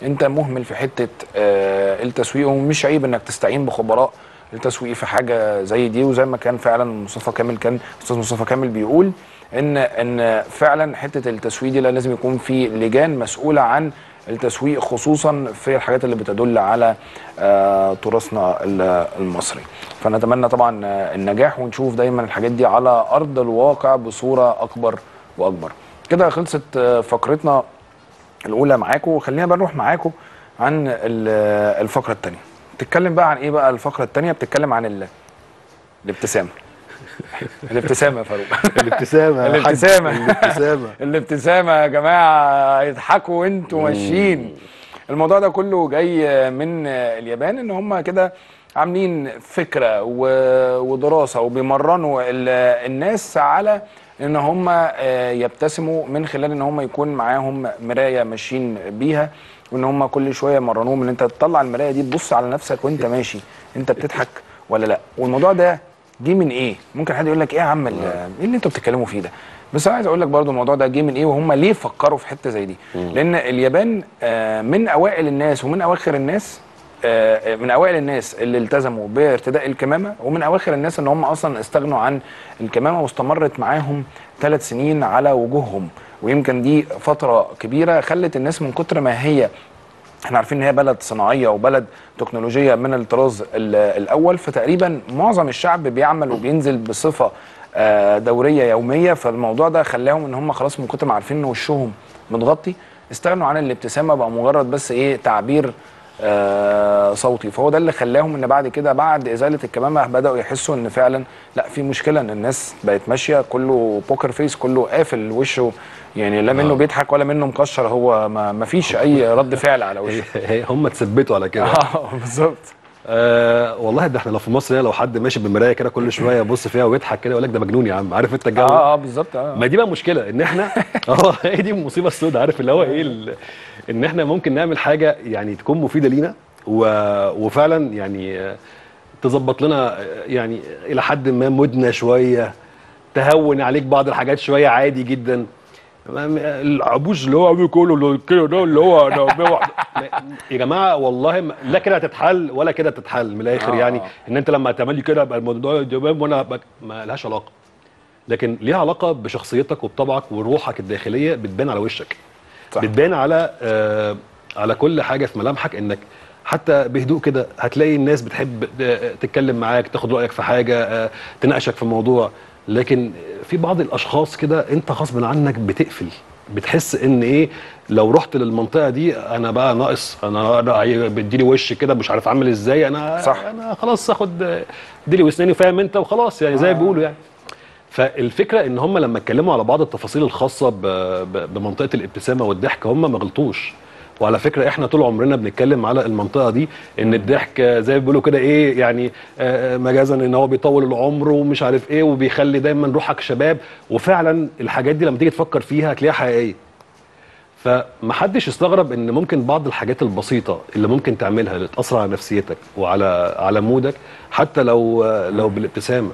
أنت مهمل في حتة آه، التسويق ومش عيب إنك تستعين بخبراء التسويق في حاجة زي دي. وزي ما كان فعلا مصطفى كامل كان أستاذ مصطفى كامل بيقول إن إن فعلا حتة التسويق دي لا لازم يكون في لجان مسؤولة عن التسويق خصوصا في الحاجات اللي بتدل على آه، تراثنا ال- المصري. فنتمنى طبعا آه، النجاح ونشوف دايما الحاجات دي على أرض الواقع بصورة أكبر وأكبر. كده خلصت آه، فقرتنا الأولى معاكم وخلينا بقى نروح معاكم عن ال- الفقرة الثانية بتتكلم بقى عن إيه بقى الفقرة الثانية بتتكلم عن ال- الابتسامة. الابتسامة يا فاروق. الابتسامة. الابتسامة. الابتسامة. الابتسامة يا جماعة يضحكوا وانتوا ماشيين. الموضوع ده كله جاي من اليابان إن هم كده عاملين فكرة ودراسة وبيمرنوا ال- الناس على إن هم آه، يبتسموا من خلال إن هم يكون معاهم مراية ماشيين بيها وإن هم كل شوية يمرنوهم. إن أنت تطلع المراية دي تبص على نفسك وأنت ماشي أنت بتضحك ولا لأ؟ والموضوع ده جه من إيه؟ ممكن حد يقول لك إيه يا عم ال- إيه اللي أنتوا بتتكلموا فيه ده؟ بس أنا عايز أقول لك برضو الموضوع ده جه من إيه؟ وهم ليه فكروا في حتة زي دي؟ لأن اليابان آه، من أوائل الناس ومن أواخر الناس آه، من أوائل الناس اللي التزموا بارتداء الكمامة ومن أواخر الناس إن هم أصلا استغنوا عن الكمامة واستمرت معاهم ثلاث سنين على وجوههم. ويمكن دي فترة كبيرة خلت الناس من كتر ما هي إحنا عارفين إن هي بلد صناعية وبلد تكنولوجية من الطراز ال- الأول فتقريبا معظم الشعب بيعمل وبينزل بصفة آه، دورية يومية. فالموضوع ده خلاهم إن هم خلاص من كتر ما عارفين إن وشهم متغطي استغنوا عن الابتسامة بقى مجرد بس إيه تعبير صوتي. فهو ده اللي خلاهم إن بعد كده بعد إزالة الكمامة بدأوا يحسوا إن فعلا لا في مشكلة إن الناس بقت ماشية كله بوكر فيس كله قافل وشه يعني لا منه آه. بيضحك ولا منه مكشر هو ما ما فيش أي رد فعل على وشه. <laughs> هم اتثبتوا على كده. آه بالظبط. آه والله ده إحنا لو في مصر لو حد ماشي بمراية كده كل شوية يبص فيها ويضحك كده يقول لك ده مجنون يا عم عارف أنت الجو؟ آه آه بالظبط آه ما دي بقى مشكلة إن إحنا <laughs> آه هي دي المصيبة السوداء عارف اللي هو إيه إن إحنا ممكن نعمل حاجة يعني تكون مفيدة لينا و... وفعلا يعني آه، تظبط لنا آه، يعني إلى حد ما مدنا شوية تهون عليك بعض الحاجات شوية عادي جدا. العبوش اللي هو كله اللي كده ده اللي هو بوع- يا جماعة والله ما- لا كده هتتحل ولا كده تتحل من الآخر آه. يعني إن أنت لما تعمل لي كده يبقى الموضوع تمام وأنا ما لهاش علاقة. لكن ليها علاقة بشخصيتك وبطبعك وروحك الداخلية بتبان على وشك. صح. بتبان على آه على كل حاجة في ملامحك إنك حتى بهدوء كده هتلاقي الناس بتحب آه، تتكلم معاك تاخد رأيك في حاجة آه، تناقشك في موضوع لكن في بعض الأشخاص كده أنت غصب عنك بتقفل بتحس إن إيه لو رحت للمنطقة دي أنا بقى ناقص أنا بيديلي وش كده مش عارف أعمل إزاي أنا صح. أنا خلاص آخد آه، ديلي واسناني فاهم أنت وخلاص يعني زي ما بيقولوا يعني فالفكرة إن هم لما اتكلموا على بعض التفاصيل الخاصة بمنطقة الابتسامة والضحك هم ما غلطوش. وعلى فكرة إحنا طول عمرنا بنتكلم على المنطقة دي إن الضحك زي ما بيقولوا كده إيه يعني مجازا إن هو بيطول العمر ومش عارف إيه وبيخلي دايما روحك شباب. وفعلا الحاجات دي لما تيجي تفكر فيها هتلاقيها حقيقية. فمحدش يستغرب إن ممكن بعض الحاجات البسيطة اللي ممكن تعملها اللي تاثر على نفسيتك وعلى على مودك حتى لو لو بالابتسامة.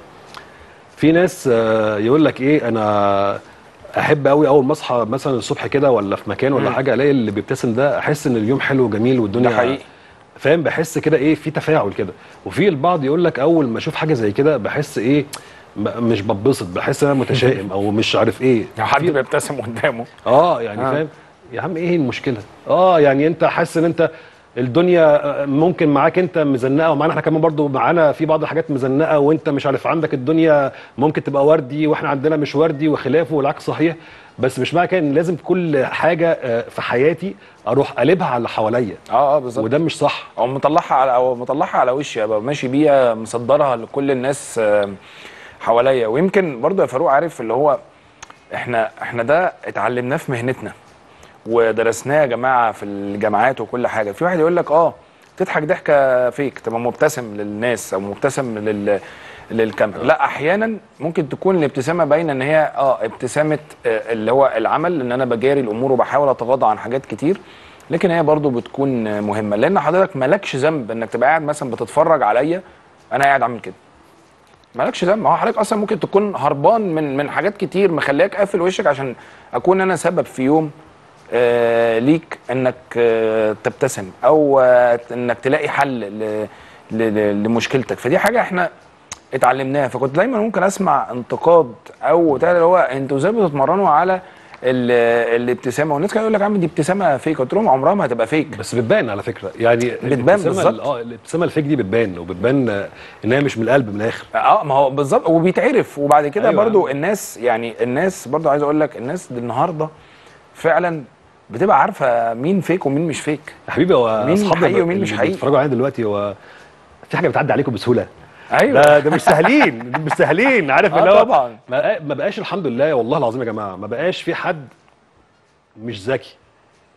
في ناس آه، يقول لك إيه أنا أحب قوي أول ما أصحى مثلا الصبح كده ولا في مكان ولا. حاجة ألاقي اللي بيبتسم ده أحس إن اليوم حلو وجميل والدنيا ده حقيقي. فاهم بحس كده إيه في تفاعل كده وفي البعض يقول لك أول ما أشوف حاجة زي كده بحس إيه مش بتبسط بحس إن أنا متشائم أو مش عارف إيه لو <laughs> حد بيبتسم قدامه آه يعني آه. فاهم يا عم إيه المشكلة آه يعني أنت حاسس إن أنت الدنيا ممكن معاك انت مزنقة ومعانا إحنا كمان برضو معانا في بعض الحاجات مزنقة وانت مش عارف عندك الدنيا ممكن تبقى وردي وإحنا عندنا مش وردي وخلافه والعكس صحيح. بس مش معنى كده إن لازم كل حاجة آه، في حياتي أروح قلبها على اللي حواليا. آه آه بالظبط. وده مش صح. أو مطلعها على أو مطلعها على وشي أبقى ماشي بيها مصدرها لكل الناس آه، حواليا. ويمكن برضو يا فاروق عارف اللي هو إحنا إحنا ده اتعلمناه في مهنتنا. ودرسناه يا جماعة في الجامعات وكل حاجة. في واحد يقول لك آه تضحك ضحكة فيك تبقى مبتسم للناس أو مبتسم لل للكاميرا لا أحيانا ممكن تكون الابتسامة باينة إن هي آه ابتسامة آه، اللي هو العمل إن أنا بجاري الأمور وبحاول أتغاضى عن حاجات كتير لكن هي برضو بتكون مهمة. لأن حضرتك مالكش ذنب إنك تبقى قاعد مثلا بتتفرج عليا أنا قاعد عامل كده. مالكش ذنب. هو حضرتك أصلا ممكن تكون هربان من من حاجات كتير مخليك قافل وشك عشان أكون أنا سبب في يوم ليك انك آه تبتسم أو آه انك تلاقي حل لمشكلتك. فدي حاجة إحنا اتعلمناها. فكنت دايما ممكن اسمع انتقاد أو اللي هو أنتوا إزاي بتتمرنوا على ال- الابتسامة؟ والناس كانوا يقول لك يا عم دي ابتسامة فيك قلت لهم عمرها ما هتبقى فيك بس بتبان على فكرة. يعني بتبان بالظبط. آه الابتسامة الفيك دي بتبان وبتبان آه، إن هي مش من القلب من الآخر. آه ما هو بالظبط. وبيتعرف. وبعد كده أيوة. أيوة برضو الناس يعني الناس برضو عايز أقول لك الناس دي النهارده فعلا بتبقى عارفة مين فيك ومين مش فيك يا حبيبي هو مين حقيقي ومين مش حقيقي؟ بيتفرجوا علينا دلوقتي هو في حاجة بتعدي عليكم بسهولة أيوه ده ده مش سهلين <laughs> مش سهلين عارف آه اللي هو طبعا. ما بقاش الحمد لله والله العظيم يا جماعة ما بقاش في حد مش ذكي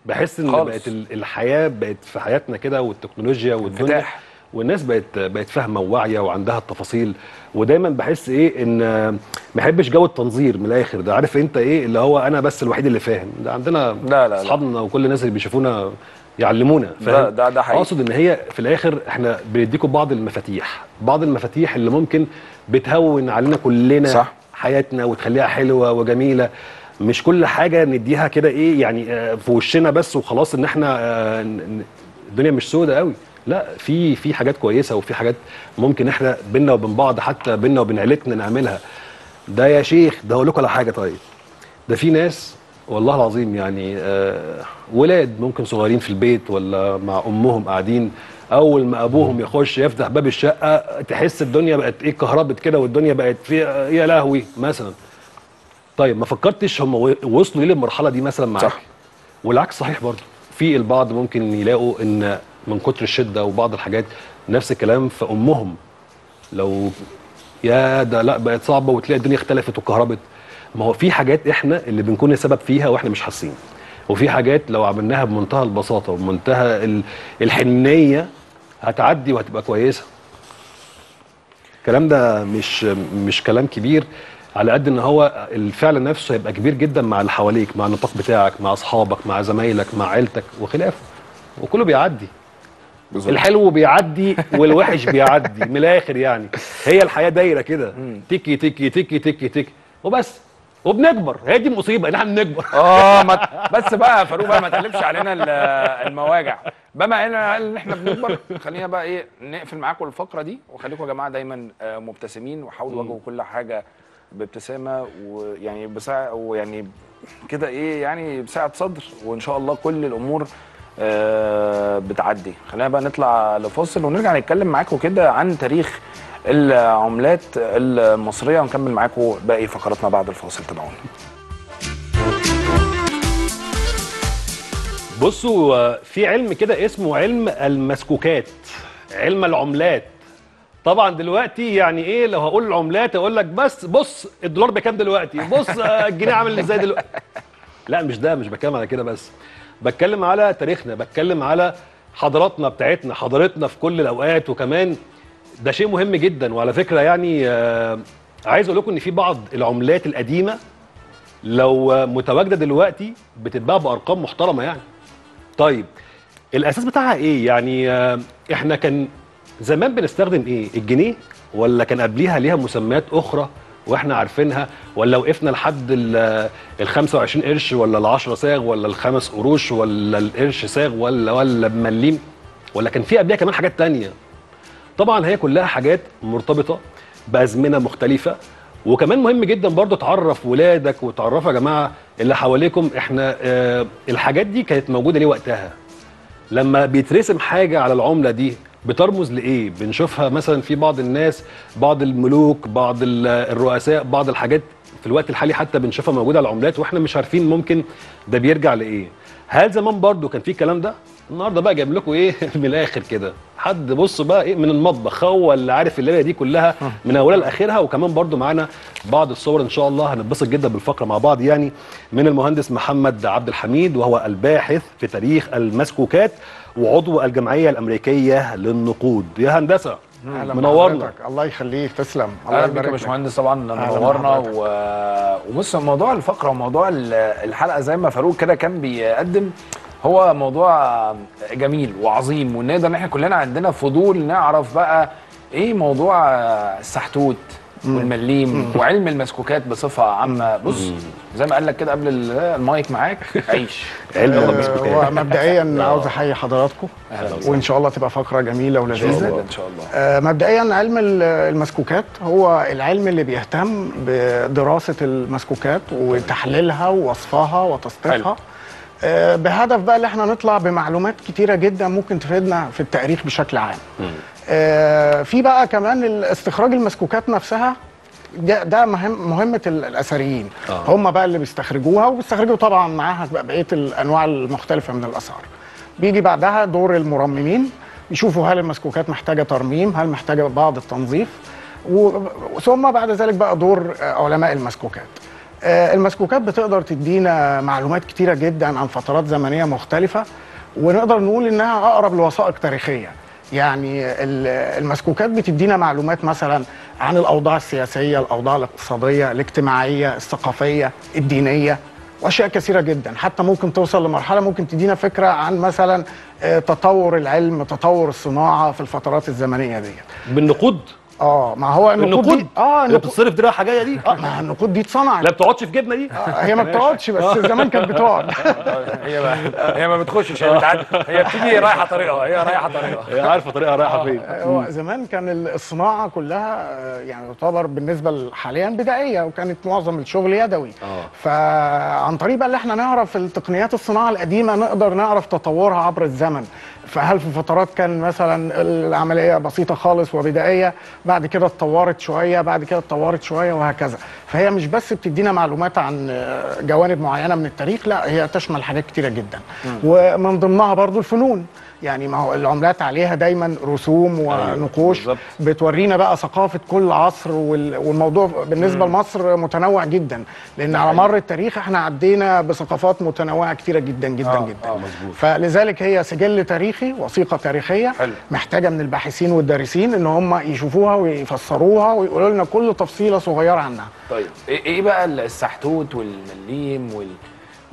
بحس إن خالص. بقت ال- الحياة بقت في حياتنا كده والتكنولوجيا والدنيا انفتاح. والناس بقت بقت فاهمة وواعية وعندها التفاصيل ودايما بحس إيه إن ما بحبش جو التنظير من الآخر ده عارف أنت إيه اللي هو أنا بس الوحيد اللي فاهم ده عندنا لا، لا. أصحابنا وكل الناس اللي بيشوفونا يعلمونا ده- فاهم ده- ده حقيقي. أقصد إن هي في الآخر إحنا بنديكم بعض المفاتيح بعض المفاتيح اللي ممكن بتهون علينا كلنا صح. حياتنا وتخليها حلوة وجميلة مش كل حاجة نديها كده إيه يعني آه، في وشنا بس وخلاص إن إحنا آه، الدنيا مش سودة قوي لا في في حاجات كويسة وفي حاجات ممكن إحنا بينا وبين بعض حتى بينا وبين عيلتنا نعملها. ده يا شيخ ده أقول لكم على حاجة طيب. ده في ناس والله العظيم يعني آه ولاد ممكن صغيرين في البيت ولا مع أمهم قاعدين أول ما أبوهم يخش يفتح باب الشقة تحس الدنيا بقت إيه كهربت كده والدنيا بقت في يا لهوي مثلا. طيب ما فكرتش هم وصلوا ليه للمرحلة دي مثلا معاك؟ صح. والعكس صحيح برضه. في البعض ممكن يلاقوا إن من كتر الشدة وبعض الحاجات نفس الكلام في أمهم. لو يا ده لا بقت صعبة وتلاقي الدنيا اختلفت وكهربت. ما هو في حاجات إحنا اللي بنكون السبب فيها وإحنا مش حاسين. وفي حاجات لو عملناها بمنتهى البساطة وبمنتهى ال- الحنية هتعدي وهتبقى كويسة. الكلام ده مش مش كلام كبير على قد إن هو الفعل نفسه هيبقى كبير جدا مع اللي حواليك مع النطاق بتاعك مع أصحابك مع زمايلك مع عيلتك وخلافه وكله بيعدي. الحلو بيعدي والوحش بيعدي. من الآخر يعني. هي الحياة دايرة كده. تيكي تيكي تيكي تيكي تيكي وبس. وبنكبر. هي دي المصيبه ان إحنا بنكبر. آه ما <laughs> بس بقى فاروق بقى ما تقلبش علينا ال- المواجع. بما ان إحنا بنكبر خلينا بقى إيه نقفل معاكم الفقرة دي. وخليكم يا جماعة دايما آه، مبتسمين وحاولوا تواجهوا كل حاجة بابتسامة ويعني بساعة ويعني كده إيه يعني بسعه صدر. وإن شاء الله كل الأمور بتعدي. خلينا بقى نطلع لفاصل ونرجع نتكلم معاكم كده عن تاريخ العملات المصرية ونكمل معاكم باقي فقراتنا بعد الفاصل. تابعونا. بصوا آه، في علم كده اسمه علم المسكوكات علم العملات. طبعا دلوقتي يعني إيه لو هقول العملات أقول لك بس بص الدولار بكام دلوقتي؟ بص آه، الجنيه عامل إزاي دلوقتي؟ لا مش ده مش بتكلم على كده بس. بتكلم على تاريخنا بتكلم على حضاراتنا بتاعتنا حضارتنا في كل الأوقات وكمان ده شيء مهم جدا. وعلى فكرة يعني آه، عايز أقول لكم إن في بعض العملات القديمة لو متواجدة دلوقتي بتتباع بأرقام محترمة يعني. طيب الأساس بتاعها إيه؟ يعني آه، إحنا كان زمان بنستخدم إيه؟ الجنيه ولا كان قبليها ليها مسميات أخرى؟ وإحنا عارفينها ولا وقفنا لحد ال ال 25 قرش ولا ال 10 ساغ ولا الخمس قروش ولا القرش ساغ ولا ولا بمليم ولا كان في قبلها كمان حاجات تانية. طبعا هي كلها حاجات مرتبطة بأزمنة مختلفة. وكمان مهم جدا برضو تعرف ولادك وتعرفوا يا جماعة اللي حواليكم إحنا آه الحاجات دي كانت موجودة ليه وقتها؟ لما بيترسم حاجة على العملة دي بترمز لإيه؟ بنشوفها مثلا في بعض الناس بعض الملوك بعض ال- الرؤساء بعض الحاجات في الوقت الحالي حتى بنشوفها موجودة على العملات وإحنا مش عارفين ممكن ده بيرجع لإيه. هل زمان برضو كان في الكلام ده؟ النهارده بقى جايب لكم إيه؟ <laughs> من الآخر كده. حد بص بقى إيه؟ من المطبخ هو اللي عارف الليلة دي كلها <laughs> من أولها لآخرها. وكمان برضو معانا بعض الصور إن شاء الله هنتبسط جدا بالفقرة مع بعض. يعني من المهندس محمد عبد الحميد وهو الباحث في تاريخ المسكوكات. وعضو الجمعية الأمريكية للنقود يا هندسة أهلا منورنا. الله يخليك تسلم الله يبارك يا لك. باشمهندس طبعا منورنا. و... وبص موضوع الفقرة وموضوع ال- الحلقة زي ما فاروق كده كان بيقدم هو موضوع جميل وعظيم ونقدر إن إحنا كلنا عندنا فضول نعرف بقى إيه موضوع السحتوت والمليم وعلم المسكوكات بصفة عامة. بص زي ما قال لك كده قبل ال- المايك معاك <laughs> عيش. علم آه، المسكوكات. مبدئيا <laughs> عاوز أحيي حضراتكم وإن شاء الله تبقى فقرة جميلة ولذيذة. إن شاء الله. آه، مبدئيا علم ال- المسكوكات هو العلم اللي بيهتم بدراسة المسكوكات وتحليلها ووصفها وتصنيفها آه، بهدف بقى اللي إحنا نطلع بمعلومات كتيرة جدا ممكن تفيدنا في التاريخ بشكل عام. آه، في بقى كمان استخراج المسكوكات نفسها ده, ده مهم مهمة ال- الأثريين آه. هم بقى اللي بيستخرجوها وبيستخرجوا طبعا معاها بقى بقية الأنواع المختلفة من الاثار. بيجي بعدها دور المرممين يشوفوا هل المسكوكات محتاجة ترميم هل محتاجة بعض التنظيف ثم بعد ذلك بقى دور علماء المسكوكات آه، المسكوكات بتقدر تدينا معلومات كتيرة جدا عن فترات زمنية مختلفة ونقدر نقول إنها أقرب لوثائق تاريخية يعني ال- المسكوكات بتدينا معلومات مثلا عن الأوضاع السياسية الأوضاع الاقتصادية الاجتماعية الثقافية الدينية وأشياء كثيرة جدا. حتى ممكن توصل لمرحلة ممكن تدينا فكرة عن مثلا آه، تطور العلم تطور الصناعة في الفترات الزمنية ديت. بالنقود آه ما هو النقود دي آه اللي بتصرف دي رايحه جاية دي؟ آه، ما النقود دي اتصنعت. لا بتقعدش في جبنه دي؟ آه، هي ما بتقعدش بس <laughs> زمان كانت بتقعد. هي ما هي ما بتخشش هي بتعدي هي بتيجي رايحة طريقها هي رايحة طريقها. هي عارفة طريقها رايحة فين. هو زمان كان الصناعة كلها آه، يعني تعتبر بالنسبة حاليا بدائية وكانت معظم الشغل يدوي. آه. فعن طريق بقى اللي إحنا نعرف التقنيات الصناعة القديمة نقدر نعرف تطورها عبر الزمن. فهل في فترات كان مثلا العملية بسيطة خالص وبدائية بعد كده اتطورت شوية بعد كده اتطورت شوية وهكذا. فهي مش بس بتدينا معلومات عن جوانب معينة من التاريخ لا هي تشمل حاجات كتيرة جدا. ومن ضمنها برضو الفنون. يعني ما هو العملات عليها دايما رسوم ونقوش بالظبط. بتورينا بقى ثقافة كل عصر وال- والموضوع بالنسبة لمصر متنوع جدا لأن على مر التاريخ إحنا عدينا بثقافات متنوعة كتيرة جدا جدا آه، جدا آه،. فلذلك هي سجل تاريخي وثيقة تاريخية حلو. محتاجة من الباحثين والدارسين إن هم يشوفوها ويفسروها ويقولوا لنا كل تفصيلة صغيرة عنها طيب إيه إيه بقى السحتوت والمليم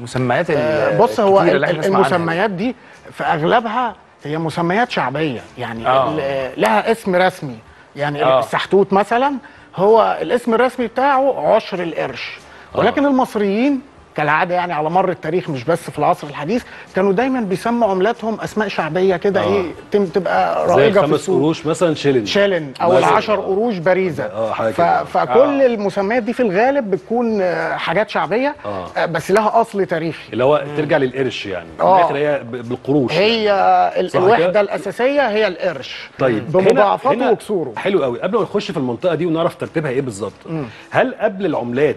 والمسميات آه، بص هو؟ المسميات دي في أغلبها هي مسميات شعبية يعني آه. لها اسم رسمي يعني آه. السحتوت مثلا هو الاسم الرسمي بتاعه عشر القرش ولكن المصريين كالعادة يعني على مر التاريخ مش بس في العصر الحديث كانوا دايما بيسموا عملاتهم أسماء شعبية كده آه. إيه تبقى رائجة في السوق. قروش مثلا شيلن. شالن أو مثلاً. العشر قروش باريزه آه حاجة ف... فكل المسميات دي في الغالب بتكون آه، حاجات شعبية آه. آه، بس لها أصل تاريخي. اللي هو ترجع للقرش يعني. آه. الآخر هي بالقروش هي صح الوحدة كده؟ الأساسية هي القرش. طيب بمضاعفاته وكسوره. حلو قوي. قبل ما نخش في المنطقة دي ونعرف ترتيبها إيه بالظبط هل قبل العملات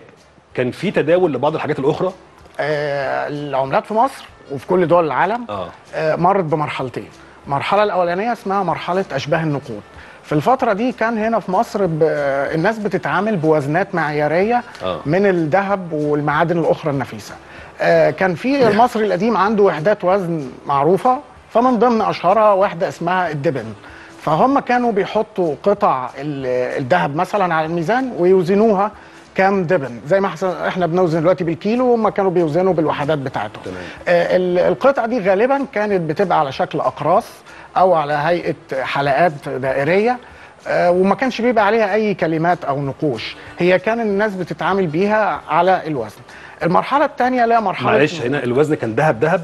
كان في تداول لبعض الحاجات الأخرى؟ آه العملات في مصر وفي كل دول العالم آه. آه مرت بمرحلتين. المرحلة الأولانية اسمها مرحلة أشباه النقود. في الفترة دي كان هنا في مصر ب... الناس بتتعامل بوزنات معيارية آه. من الذهب والمعادن الأخرى النفيسة. آه كان في المصري القديم عنده وحدات وزن معروفة فمن ضمن أشهرها وحدة اسمها الدبن. فهم كانوا بيحطوا قطع ال- الذهب مثلا على الميزان ويوزنوها كام دبن زي ما إحنا بنوزن دلوقتي بالكيلو هم كانوا بيوزنوا بالوحدات بتاعتهم. آه، ال- القطعة دي غالبا كانت بتبقى على شكل أقراص أو على هيئة حلقات دائرية آه، وما كانش بيبقى عليها أي كلمات أو نقوش. هي كان الناس بتتعامل بيها على الوزن. المرحلة الثانية لا مرحلة معلش هنا الوزن كان ذهب ذهب؟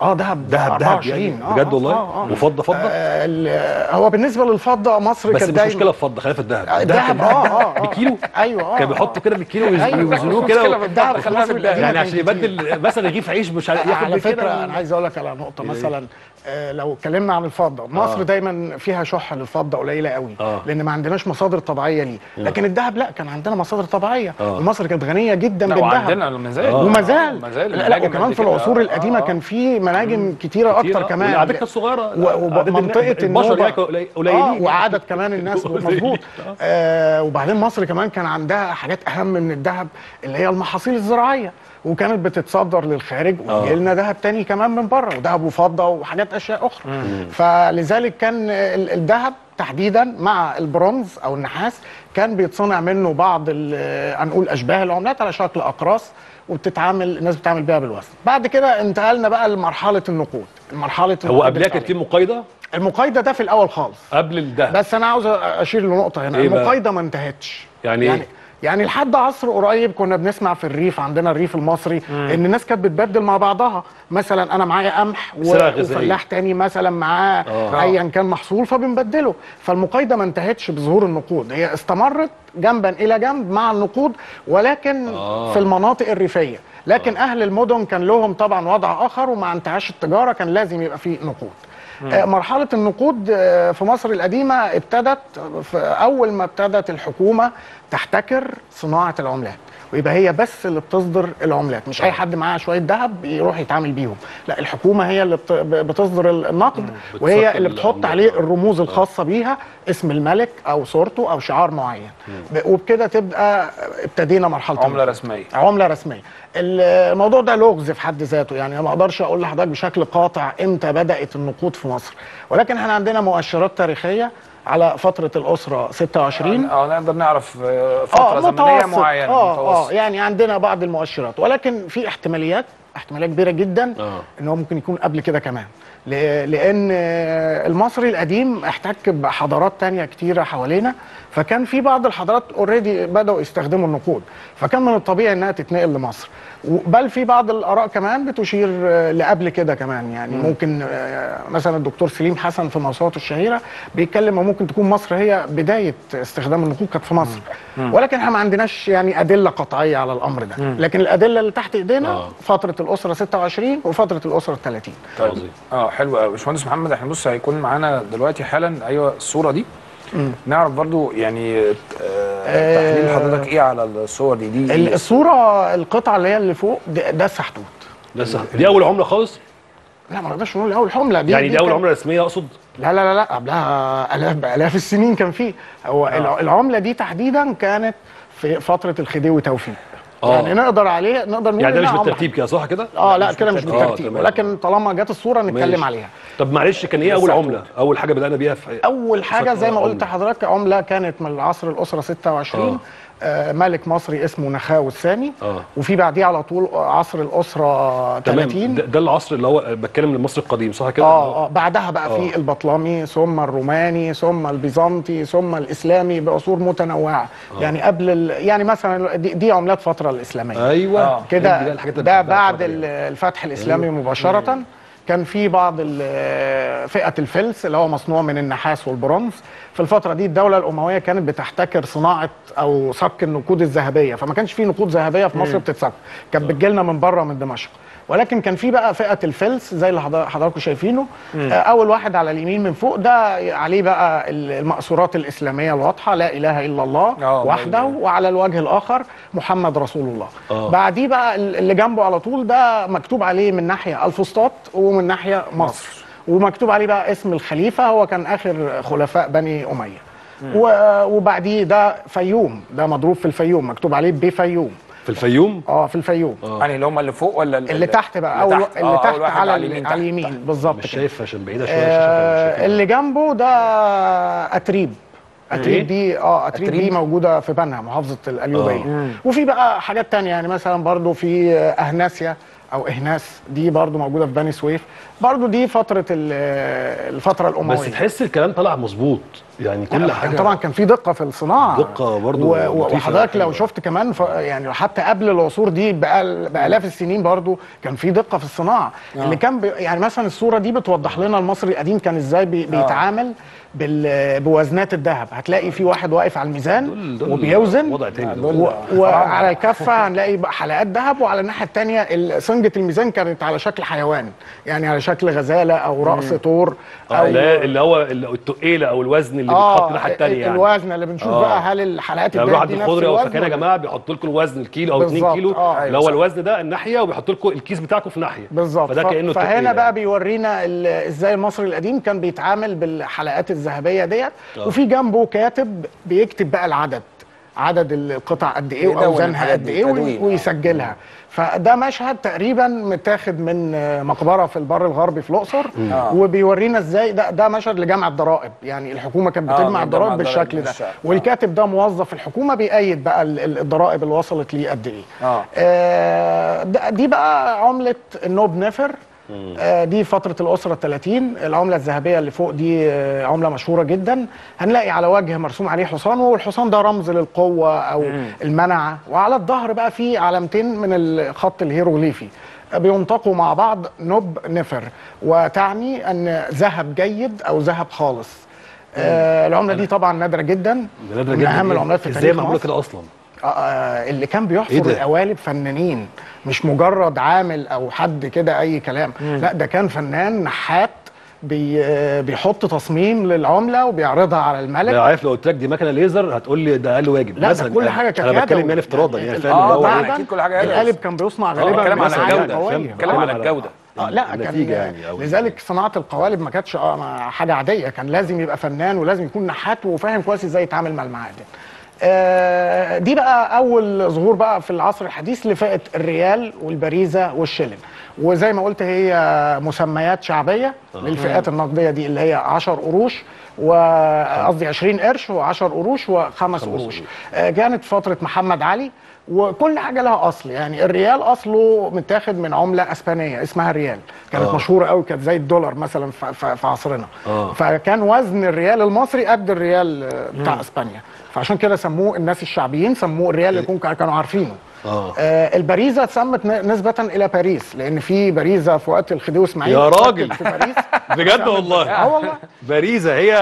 آه دهب دهب دهب 24 يعني آه، بجد آه، والله آه، آه. وفضة فضة آه، هو بالنسبة للفضة مصر بس مش مشكلة الفضه خلينا في الذهب الذهب آه آه آه. بكيلو أيوه آه كان بيحطوا كده بالكيلو أيوة، ويوزنوه مش كده في في في الذهب. القديمة يعني عشان. يبدل مثلا رغيف عيش مش عارف ياخد على فكرة أنا عايز أقول لك على نقطة إيه؟ مثلا آه، لو اتكلمنا عن الفضة مصر آه. دايما فيها شح للفضة قليلة قوي آه. لأن ما عندناش مصادر طبيعية ليه لكن الذهب لا كان عندنا مصادر طبيعية آه. ومصر كانت غنية جدا لا بالذهب وعندنا ما زال آه. وما زال وكمان في. العصور آه، القديمة آه. كان في مناجم كتيرة كتير، أكتر آه. كمان والأعداد كانت صغيرة و- أعداد ومنطقه البشر قليلين آه يعني. وعدد كمان الناس. <laughs> مظبوط آه. آه وبعدين مصر كمان كان عندها حاجات أهم من الذهب اللي هي المحاصيل الزراعية وكانت بتتصدر للخارج آه. ويجي لنا ذهب تاني كمان من بره وذهب وفضة وحاجات أشياء أخرى فلذلك كان ال- الذهب تحديدا مع البرونز أو النحاس كان بيتصنع منه بعض هنقول أشباه العملات على شكل أقراص وبتتعامل الناس بتعمل بيها بالوزن بعد كده انتقلنا بقى لمرحلة النقود. مرحلة هو قبلها كانت في مقايضة؟ المقايضة ده في الأول خالص. قبل الذهب بس أنا عاوز أشير لنقطة هنا. إيه؟ المقايضة ما انتهتش. يعني يعني إيه؟ يعني لحد عصر قريب كنا بنسمع في الريف عندنا الريف المصري إن الناس كانت بتبدل مع بعضها. مثلا أنا معايا قمح. وفلاح تاني مثلا معاه آه. ايا كان محصول فبنبدله. فالمقايضة ما انتهتش بظهور النقود. هي استمرت جنبا إلى جنب مع النقود ولكن آه. في المناطق الريفية. لكن أهل المدن كان لهم طبعا وضع آخر ومع انتعاش التجارة كان لازم يبقى فيه نقود. آه، مرحلة النقود آه، في مصر القديمة ابتدت في أول ما ابتدت الحكومة تحتكر صناعة العملات ويبقى هي بس اللي بتصدر العملات مش أي حد معاه شوية ذهب يروح يتعامل بيهم لا الحكومة هي اللي بت- بتصدر النقد وهي اللي بتحط. عليه الرموز الخاصة بيها اسم الملك أو صورته أو شعار معين. وبكده تبقى ابتدينا مرحلة عملة. رسمية. عملة رسمية. الموضوع ده لغز في حد ذاته. يعني أنا ما أقدرش أقول لحضرتك بشكل قاطع إمتى بدأت النقود في مصر. ولكن إحنا عندنا مؤشرات تاريخية على فترة الأسرة 26 آه نقدر نعرف آه، فترة زمنية متوسط. معينة آه آه متوسط. يعني عندنا بعض المؤشرات. ولكن في احتماليات احتماليه كبيرة جدا آه. ان هو ممكن يكون قبل كده كمان. لأن المصري القديم احتك بحضارات تانية كتيرة حوالينا. فكان في بعض الحضارات اوريدي بدأوا يستخدموا النقود. فكان من الطبيعي إنها تتنقل لمصر. بل في بعض الآراء كمان بتشير آه، لقبل كده كمان يعني. ممكن آه، مثلا الدكتور سليم حسن في موسوعته الشهيرة بيتكلم ممكن تكون مصر هي بداية استخدام النقود كانت في مصر. ولكن إحنا ما عندناش يعني أدلة قطعية على الأمر ده. لكن الأدلة اللي تحت إيدينا آه. فترة الأسرة 26 وفترة الأسرة 30 عظيم آه حلو قوي باشمهندس محمد إحنا بص هيكون معانا دلوقتي حالا أيوه الصورة دي. نعرف برضو يعني آه تحليل حضرتك إيه على الصور دي؟ دي ال- الصورة القطعة اللي هي اللي فوق ده, ده السحتوت ده سهل. دي أول عملة خالص؟ لا ما نقدرش نقول أول حمله دي يعني دي أول كان- عملة رسمية أقصد؟ لا لا لا لا قبلها آلاف بالاف السنين كان فيه. هو الع- العملة دي تحديدا كانت في فترة الخديوي توفيق. آه. يعني نقدر عليه نقدر نقول يعني ده مش بالترتيب كده صح كده؟ آه لا كده مش بالترتيب. آه،. ولكن طالما جت الصورة نتكلم ماشي. عليها. طب معلش كان إيه أول عملة أول حاجة بدأنا بيها في أول حاجة زي ما. قلت لحضرتك عملة كانت من العصر الأسرة 26 آه. آه ملك مصري اسمه نخاو الثاني آه. وفي بعديه على طول عصر الأسرة تمام 30 ده, ده العصر اللي هو بتكلم المصري القديم صح كده آه آه بعدها بقى آه. في البطلمي ثم الروماني ثم البيزنطي ثم الإسلامي بعصور متنوعة يعني قبل ال... يعني مثلا دي, دي عملات فترة الإسلامية أيوه آه. كده ده بعد. الفتح الإسلامي مباشرة كان في بعض فئة الفلس اللي هو مصنوع من النحاس والبرونز. في الفترة دي الدولة الأموية كانت بتحتكر صناعة أو صك النقود الذهبية فما كانش في نقود ذهبية في مصر بتتصك كانت بتجيلنا من بره من دمشق. ولكن كان في بقى فئة الفلس زي اللي حضر- حضراتكم شايفينه. آه، أول واحد على اليمين من فوق ده عليه بقى المأثورات الإسلامية الواضحة لا إله إلا الله آه، وحده وعلى الوجه الآخر محمد رسول الله. آه. بعديه بقى اللي جنبه على طول ده مكتوب عليه من ناحية الفسطاط ومن ناحية مصر. ومكتوب عليه بقى اسم الخليفة هو كان آخر خلفاء بني أمية. وبعديه ده فيوم ده مضروب في الفيوم مكتوب عليه بفيوم. في الفيوم؟ آه في الفيوم. يعني اللي هم اللي فوق ولا اللي تحت بقى اللي تحت. اللي آه، تحت على, اليمين, اليمين على تحت. اليمين. بالظبط مش شايف عشان بعيدة شوية آه اللي جنبه ده أتريب. أتريب؟ دي آه أتريب, أتريب؟ دي موجودة في بنها محافظة القليوبيه وفي بقى حاجات تانية يعني مثلا برضو في آه، أهناسيا أو إهناس دي برضو موجودة في بني سويف. برضو دي فترة ال- الفترة الأموية بس تحس الكلام طلع مظبوط يعني كل لا، حاجة طبعا كان في دقة في الصناعة دقة برضو وحضرتك لو حلوة. شفت كمان ف... يعني حتى قبل العصور دي بقال- بآلاف السنين برضو كان في دقة في الصناعة آه. اللي كان. يعني مثلا الصورة دي بتوضح لنا المصري القديم كان إزاي بي... بيتعامل بال... بوزنات الذهب هتلاقي في واحد واقف على الميزان دول- دول وبيوزن وضع تاني دول- دول. و... وعلى الكفة هنلاقي حلقات ذهب وعلى الناحية الثانية سنجه الميزان كانت على شكل حيوان يعني على شكل غزالة أو راس طور آه، لا، اللي هو اللي- التقيلة أو الوزن اللي بيتحط الناحيه الثانية يعني الوزن اللي بنشوف آه. بقى هل الحلقات بروح دي عند نفس الخضري أو الوزن فكان يا جماعة بيحط لكم الوزن الكيلو أو 2 بالظبط، كيلو آه. اللي هو الوزن ده الناحية وبيحط لكم الكيس بتاعكم في ناحية بالظبط فده كأنه فهنا بقى يعني. بيورينا إزاي المصري القديم كان بيتعامل بالحلقات الذهبية ديت آه. وفي جنبه كاتب بيكتب بقى العدد عدد القطع قد إيه وأوزانها قد إيه. ويسجلها فده مشهد تقريبا متاخد من مقبرة في البر الغربي في الأقصر آه. وبيورينا إزاي ده ده مشهد لجمع الضرائب. يعني الحكومة كانت آه، بتجمع بتجمع الضرائب بالشكل ده. بالشكل. والكاتب ده موظف الحكومة بيأيد بقى ال- ال- الضرائب اللي وصلت ليه قد إيه. آه، ده- دي بقى عملة النوب نفر. آه، دي فترة الأسرة 30 العملة الذهبية اللي فوق دي آه، عملة مشهورة جدا. هنلاقي على وجه مرسوم عليه حصان والحصان ده رمز للقوة أو المنعة وعلى الظهر بقى في علامتين من الخط الهيروغليفي. آه، بينطقوا مع بعض نوب نفر. وتعني أن ذهب جيد أو ذهب خالص. آه، العملة دي طبعا نادرة جدا. ده نادرة من جدا أهم إيه؟ العملات في إزاي تاريخ معموله. كده أصلا؟ آه، آه، اللي كان بيحفر إيه؟ القوالب فنانين مش مجرد عامل أو حد كده أي كلام لا ده كان فنان نحات بي آه، بيحط تصميم للعملة وبيعرضها على الملك لا عارف لو قلت لك دي مكنة ليزر هتقول لي ده أقل واجب لا ده مثلا كل حاجة كانت أنا بتكلم. يعني افتراضا يعني فاهم آه، اللي هو؟ أكيد كل حاجة يدوي. القالب كان بيصنع آه، غالبا بتكلم على. فاهم؟ بتكلم على الجودة. آه لا النتيجه كان يعني أو <laughs> لذلك صناعة القوالب ما كانتش آه، حاجة عادية كان لازم يبقى فنان ولازم يكون نحات وفاهم كويس إزاي يتعامل مع المعادن آه، دي بقى أول ظهور بقى في العصر الحديث لفئة الريال والبريزه والشلن وزي ما قلت هي مسميات شعبية للفئات النقدية دي اللي هي 10 قروش وقصدي 20 قرش و10 قروش وخمس قروش. آه، كانت فترة محمد علي. وكل حاجة لها أصل. يعني الريال أصله متاخد من عملة أسبانية اسمها الريال كانت آه. مشهورة قوي كانت زي الدولار مثلا في عصرنا. آه. فكان وزن الريال المصري قد الريال آه، بتاع إسبانيا. فعشان كده سموه الناس الشعبيين سموه الريال اللي كانوا عارفينه. آه. آه البريزه اتسمت ن- نسبة إلى باريس لأن في بريزه في وقت الخديوي اسماعيل يا راجل. في باريس. <laughs> بجد والله. آه والله. بريزة هي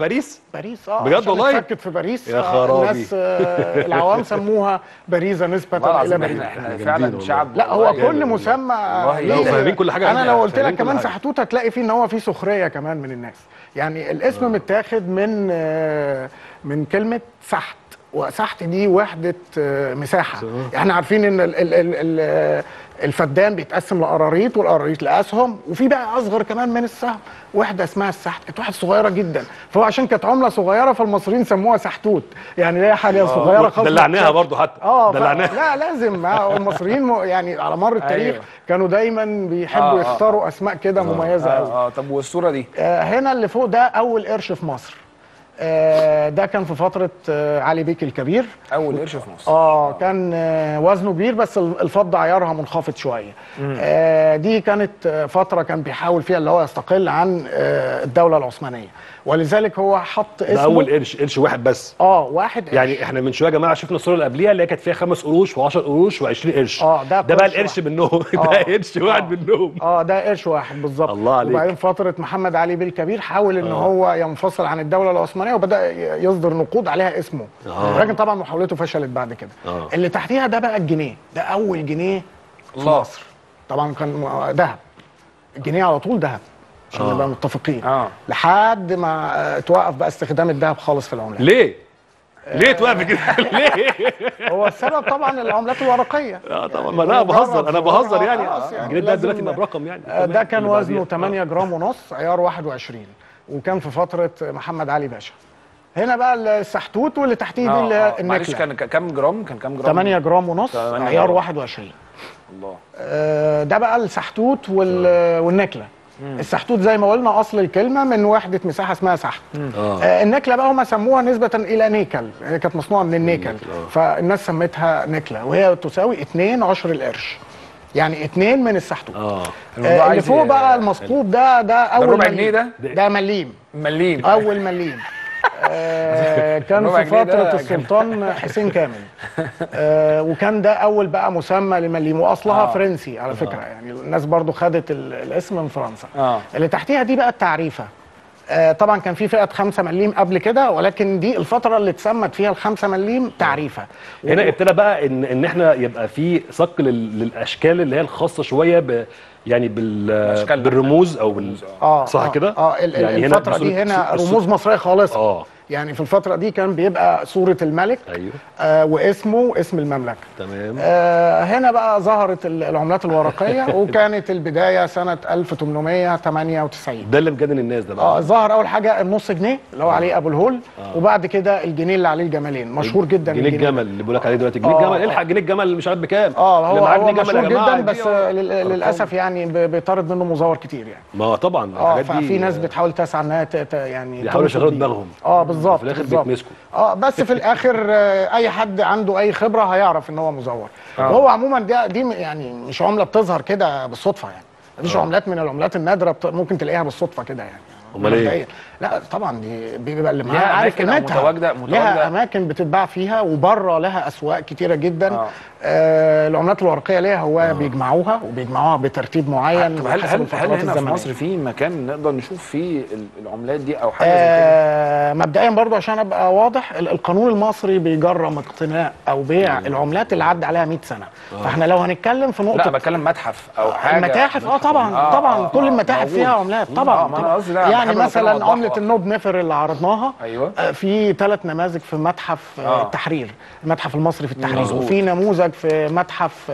باريس؟ باريس آه. بجد والله؟ اتسكت في باريس. يا خرابي. الناس آه العوام سموها بريزة والله نسبه إلى باريس. إحنا فعلا والله. شعب لا هو والله كل. مسمى ليه- لو فاهمين كل حاجة. أنا لو قلت لك كمان. سحتوت هتلاقي فيه إن هو فيه سخرية كمان من الناس. يعني الاسم متاخد من آه، من كلمة سحت وسحت دي وحدة آه، مساحة. إحنا عارفين ان ال ال ال ال الفدان بيتقسم لقراريط والقراريط لاسهم وفي بقى اصغر كمان من السهم وحدة اسمها السحت. كانت واحدة صغيرة جدا. فهو عشان كانت عملة صغيرة فالمصريين سموها سحتوت. يعني هي حاجة صغيرة خالص. دلعناها برضو حتى. آه دلعناها. لا لازم. المصريين يعني على مر التاريخ أيوة. كانوا دايما بيحبوا آه، آه، يختاروا أسماء كده مميزة قوي آه آه طب والصورة دي؟ آه هنا اللي فوق ده أول قرش في مصر. آه ده كان في فترة آه علي بيك الكبير. أول قرش في مصر. آه كان آه وزنه كبير بس ال- الفضه عيارها منخفض شوية. آه دي كانت آه، فترة كان بيحاول فيها اللي هو يستقل عن آه الدولة العثمانية. ولذلك هو حط اسمه ده أول قرش قرش واحد بس. آه واحد قرش. يعني إحنا من شوية يا جماعة شفنا الصورة اللي قبليها اللي هي كانت فيها خمس قروش و10 قروش و20 قرش. آه، ده ده بقى قرش القرش. منهم. <laughs> ده آه. قرش واحد منهم. آه ده قرش واحد بالظبط. الله عليك. وبعدين فترة محمد علي بيه الكبير حاول إن هو ينفصل عن الدولة العثمانية وبدأ ي- يصدر نقود عليها اسمه آه. لكن طبعا محاولته فشلت بعد كده آه. اللي تحتيها ده بقى الجنيه ده أول جنيه في الله. مصر طبعا كان ذهب الجنيه على طول ذهب عشان آه. نبقى متفقين آه لحد ما آه، توقف بقى استخدام الذهب خالص في العملات ليه؟ ليه توقف كده؟ <laughs> ليه؟ هو السبب طبعا العملات الورقية آه طبعا ما أنا بهزر أنا بهزر يعني يعني الجنيه ده دلوقتي بقى برقم يعني آه، ده. كان وزنه بعديها. 8 جرام ونص عيار 21 وكان في فترة محمد علي باشا. هنا بقى السحتوت واللي تحتيه دي اللي آه، هي آه. معلش النكلة. كان ك- كام جرام؟ كان كام جرام؟ 8 جرام ونص 8 عيار جرام. 21 الله. آه، ده بقى السحتوت وال- والنكلة. السحتوت زي ما قلنا أصل الكلمة من وحدة مساحة اسمها سحت. آه. آه، النكلة بقى هم سموها نسبة إلى نيكل. هي كانت مصنوعة من النيكل. النيكل، آه. فالناس سمتها نكلة وهي تساوي 2 عشر القرش. يعني اتنين من السحتوت آه. آه اللي فوق بقى المثقوب ده ده أول الربع مليم. جنيه ده؟ ده مليم. مليم. أول مليم. <laughs> آه كان في فترة السلطان <laughs> حسين كامل. آه وكان ده أول بقى مسمى لمليم. وأصلها آه. آه. فرنسي على فكرة. يعني الناس برضو خدت ال- الاسم من فرنسا. آه. اللي تحتيها دي بقى التعريفة. آه طبعا كان في فئة خمسة مليم قبل كده ولكن دي الفترة اللي اتسمت فيها الخمسة مليم تعريفه هنا ابتدى بقى ان إن إحنا يبقى في لل- للأشكال اللي هي الخاصة شوية ب يعني بال. بالرموز أو بال آه صح آه، كده؟ آه ال- ال- يعني هنا الفترة دي هنا رموز مصرية خالصه آه يعني في الفترة دي كان بيبقى صورة الملك أيوه. آه واسمه اسم المملكة. تمام. آه هنا بقى ظهرت ال- العملات الورقية <laughs> وكانت البداية سنة 1898 ده اللي مجنن الناس ده آه بقى ظهر أول حاجة النص جنيه اللي هو عليه أبو الهول وبعد كده الجنيه اللي عليه الجمالين. مشهور جدا جنيه الجمل اللي بقول لك عليه دلوقتي. جنيه آه، الجمل آه. الحق جنيه الجمل مش عارف بكام. آه هو هو جنيه جمل يا مشهور جدا بس آه، لل- أرقام. للأسف يعني بيطارد منه مزور كتير يعني. ما طبعا آه ففي ناس بتحاول تسعى إنها يعني بيحاولوا تنصب يشغلوا. دماغهم. آه بالظبط الآخر بالظبط. بيتمسكوا. آه بس في الآخر آه، أي حد عنده أي خبرة هيعرف إن هو مزور وهو عموما ده دي م- يعني مش عملة بتظهر كده بالصدفة يعني مفيش عملات من العملات النادرة بت- ممكن تلاقيها بالصدفة كده يعني إيه؟ مبدئيا. لا طبعا دي بيبقى اللي معاه ليها عارف قيمتها متواجدة- متواجدة؟ لها أماكن بتتباع فيها وبره لها أسواق كتيرة جدا آه. آه. آه العملات الورقية ليها هوايه بيجمعوها وبيجمعوها بترتيب معين طب هل هل هل هنا في. مصر في مكان نقدر نشوف فيه ال- العملات دي أو حاجة زي كده؟ آه مبدئيا برضو عشان أبقى واضح ال- القانون المصري بيجرم اقتناء أو بيع العملات اللي عدى عليها 100 سنة فإحنا لو هنتكلم في لا نقطه بتكلم متحف أو حاجة المتاحف آه طبعا آه، طبعا آه، كل آه، المتاحف. فيها عملات طبعا آه، ما أنا يعني مثلا. عملة النوب نفر اللي عرضناها أيوة. آه، في ثلاث نماذج في متحف آه. آه. التحرير المتحف المصري في التحرير. وفي نموذج في متحف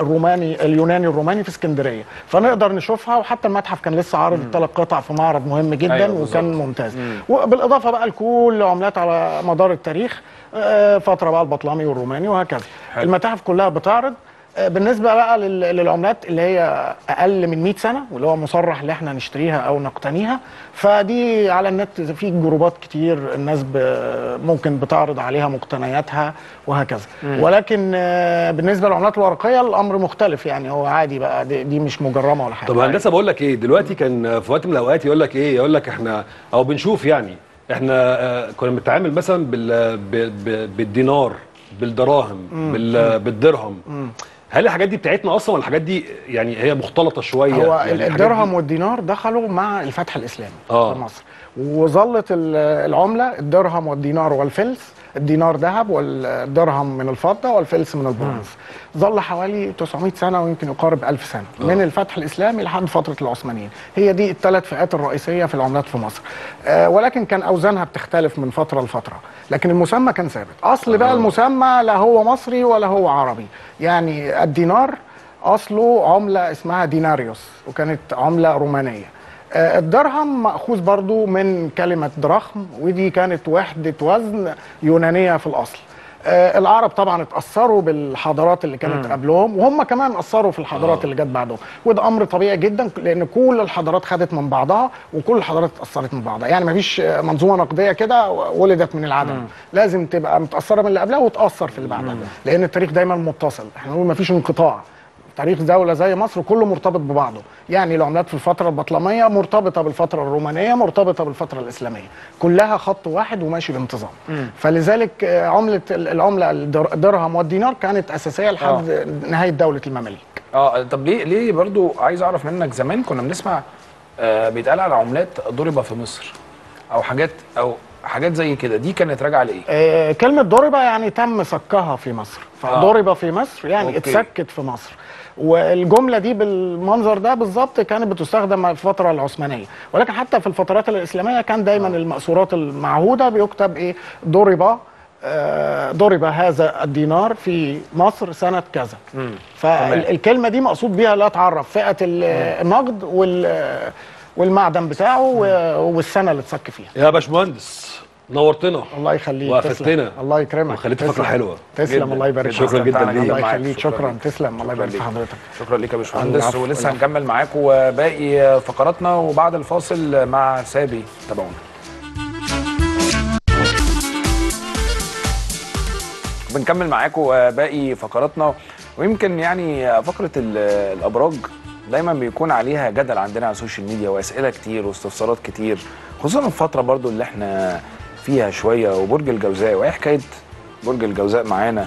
الروماني اليوناني الروماني في اسكندرية. فنقدر نشوفها وحتى المتحف كان لسه عارض الثلاث قطع في معرض مهم جدا أيوة، أيوة بالظبط. وكان ممتاز. وبالإضافة بقى لكل عملات على مدار التاريخ آه، فترة بقى البطلمي والروماني وهكذا. حلو. المتاحف كلها بتعرض بالنسبة بقى لل- للعملات اللي هي أقل من 100 سنة واللي هو مصرح اللي إحنا نشتريها أو نقتنيها فدي على النت في جروبات كتير الناس ممكن بتعرض عليها مقتنياتها وهكذا. ولكن آه، بالنسبة للعملات الورقية الأمر مختلف يعني هو عادي بقى دي, دي مش مجرمة ولا حاجة. طب هندسة بقول لك إيه دلوقتي كان في وقت من الأوقات يقول لك إيه يقول لك إحنا أو بنشوف يعني إحنا آه، كنا بنتعامل مثلا بالدينار بالدراهم بال- بالدرهم. هل الحاجات دي بتاعتنا أصلا ولا الحاجات دي يعني هي مختلطة شوية؟ هو يعني الدرهم دي- والدينار دخلوا مع الفتح الإسلامي آه. في مصر. وظلت ال- العملة الدرهم والدينار والفلس. الدينار ذهب والدرهم من الفضة والفلس من البرونز. ظل حوالي 900 سنة ويمكن يقارب 1000 سنة. من الفتح الإسلامي لحد فترة العثمانيين. هي دي الثلاث فئات الرئيسية في العملات في مصر. آه ولكن كان أوزانها بتختلف من فترة لفترة. لكن المسمى كان ثابت. أصل بقى المسمى لا هو مصري ولا هو عربي. يعني الدينار أصله عملة اسمها ديناريوس وكانت عملة رومانية. آه، الدرهم مأخوذ برضو من كلمة درخم ودي كانت وحدة وزن يونانية في الأصل. آه، العرب طبعا اتأثروا بالحضارات اللي كانت قبلهم وهم كمان أثروا في الحضارات اللي جت بعدهم. وده أمر طبيعي جدا لأن كل الحضارات خدت من بعضها وكل الحضارات اتأثرت من بعضها. يعني مفيش آه، منظومة نقدية كده ولدت من العدم. لازم تبقى متأثرة من اللي قبلها وتأثر في اللي بعدها. لأن التاريخ دايما متصل. إحنا نقول مفيش انقطاع. تاريخ دولة زي مصر كله مرتبط ببعضه. يعني العملات في الفترة البطلمية مرتبطة بالفترة الرومانية مرتبطة بالفترة الإسلامية. كلها خط واحد وماشي بانتظام. فلذلك آه، عملة ال- العملة الدر- الدرهم والدينار كانت أساسية لحد نهاية دولة المماليك. آه طب ليه ليه برضو عايز أعرف منك زمان كنا بنسمع آه بيتقال على عملات ضرب في مصر أو حاجات أو حاجات زي كده. دي كانت راجعة لإيه؟ آه، كلمة ضربة يعني تم سكها في مصر. فضرب في مصر يعني أوكي. اتسكت في مصر. والجملة دي بالمنظر ده بالظبط كانت بتستخدم في الفترة العثمانية. ولكن حتى في الفترات الإسلامية كان دايما المأثورات المعهودة بيكتب إيه؟ ضرب آه، ضرب هذا الدينار في مصر سنة كذا. فالكلمة دي مقصود بيها لا تعرف فئة ال- النقد وال- والمعدن بتاعه والسنة اللي اتسك فيها. يا باشمهندس نورتنا الله يخليك وقفتنا. الله يكرمك وخليت تسلم. فقره حلوة تسلم. الله يبارك جداً. شكراً جداً ليك. الله. يخليك شكرا تسلم الله يبارك في. حضرتك شكرا ليك يا باشمهندس ولسه. هنكمل معاكم باقي فقراتنا وبعد الفاصل مع سابي تابعونا بنكمل معاكم باقي فقراتنا ويمكن يعني فقرة ال- الأبراج دايما بيكون عليها جدل عندنا على السوشيال ميديا وأسئلة كتير واستفسارات كتير خصوصا الفترة برضو اللي إحنا فيها شوية وبرج الجوزاء وايه حكاية برج الجوزاء معانا.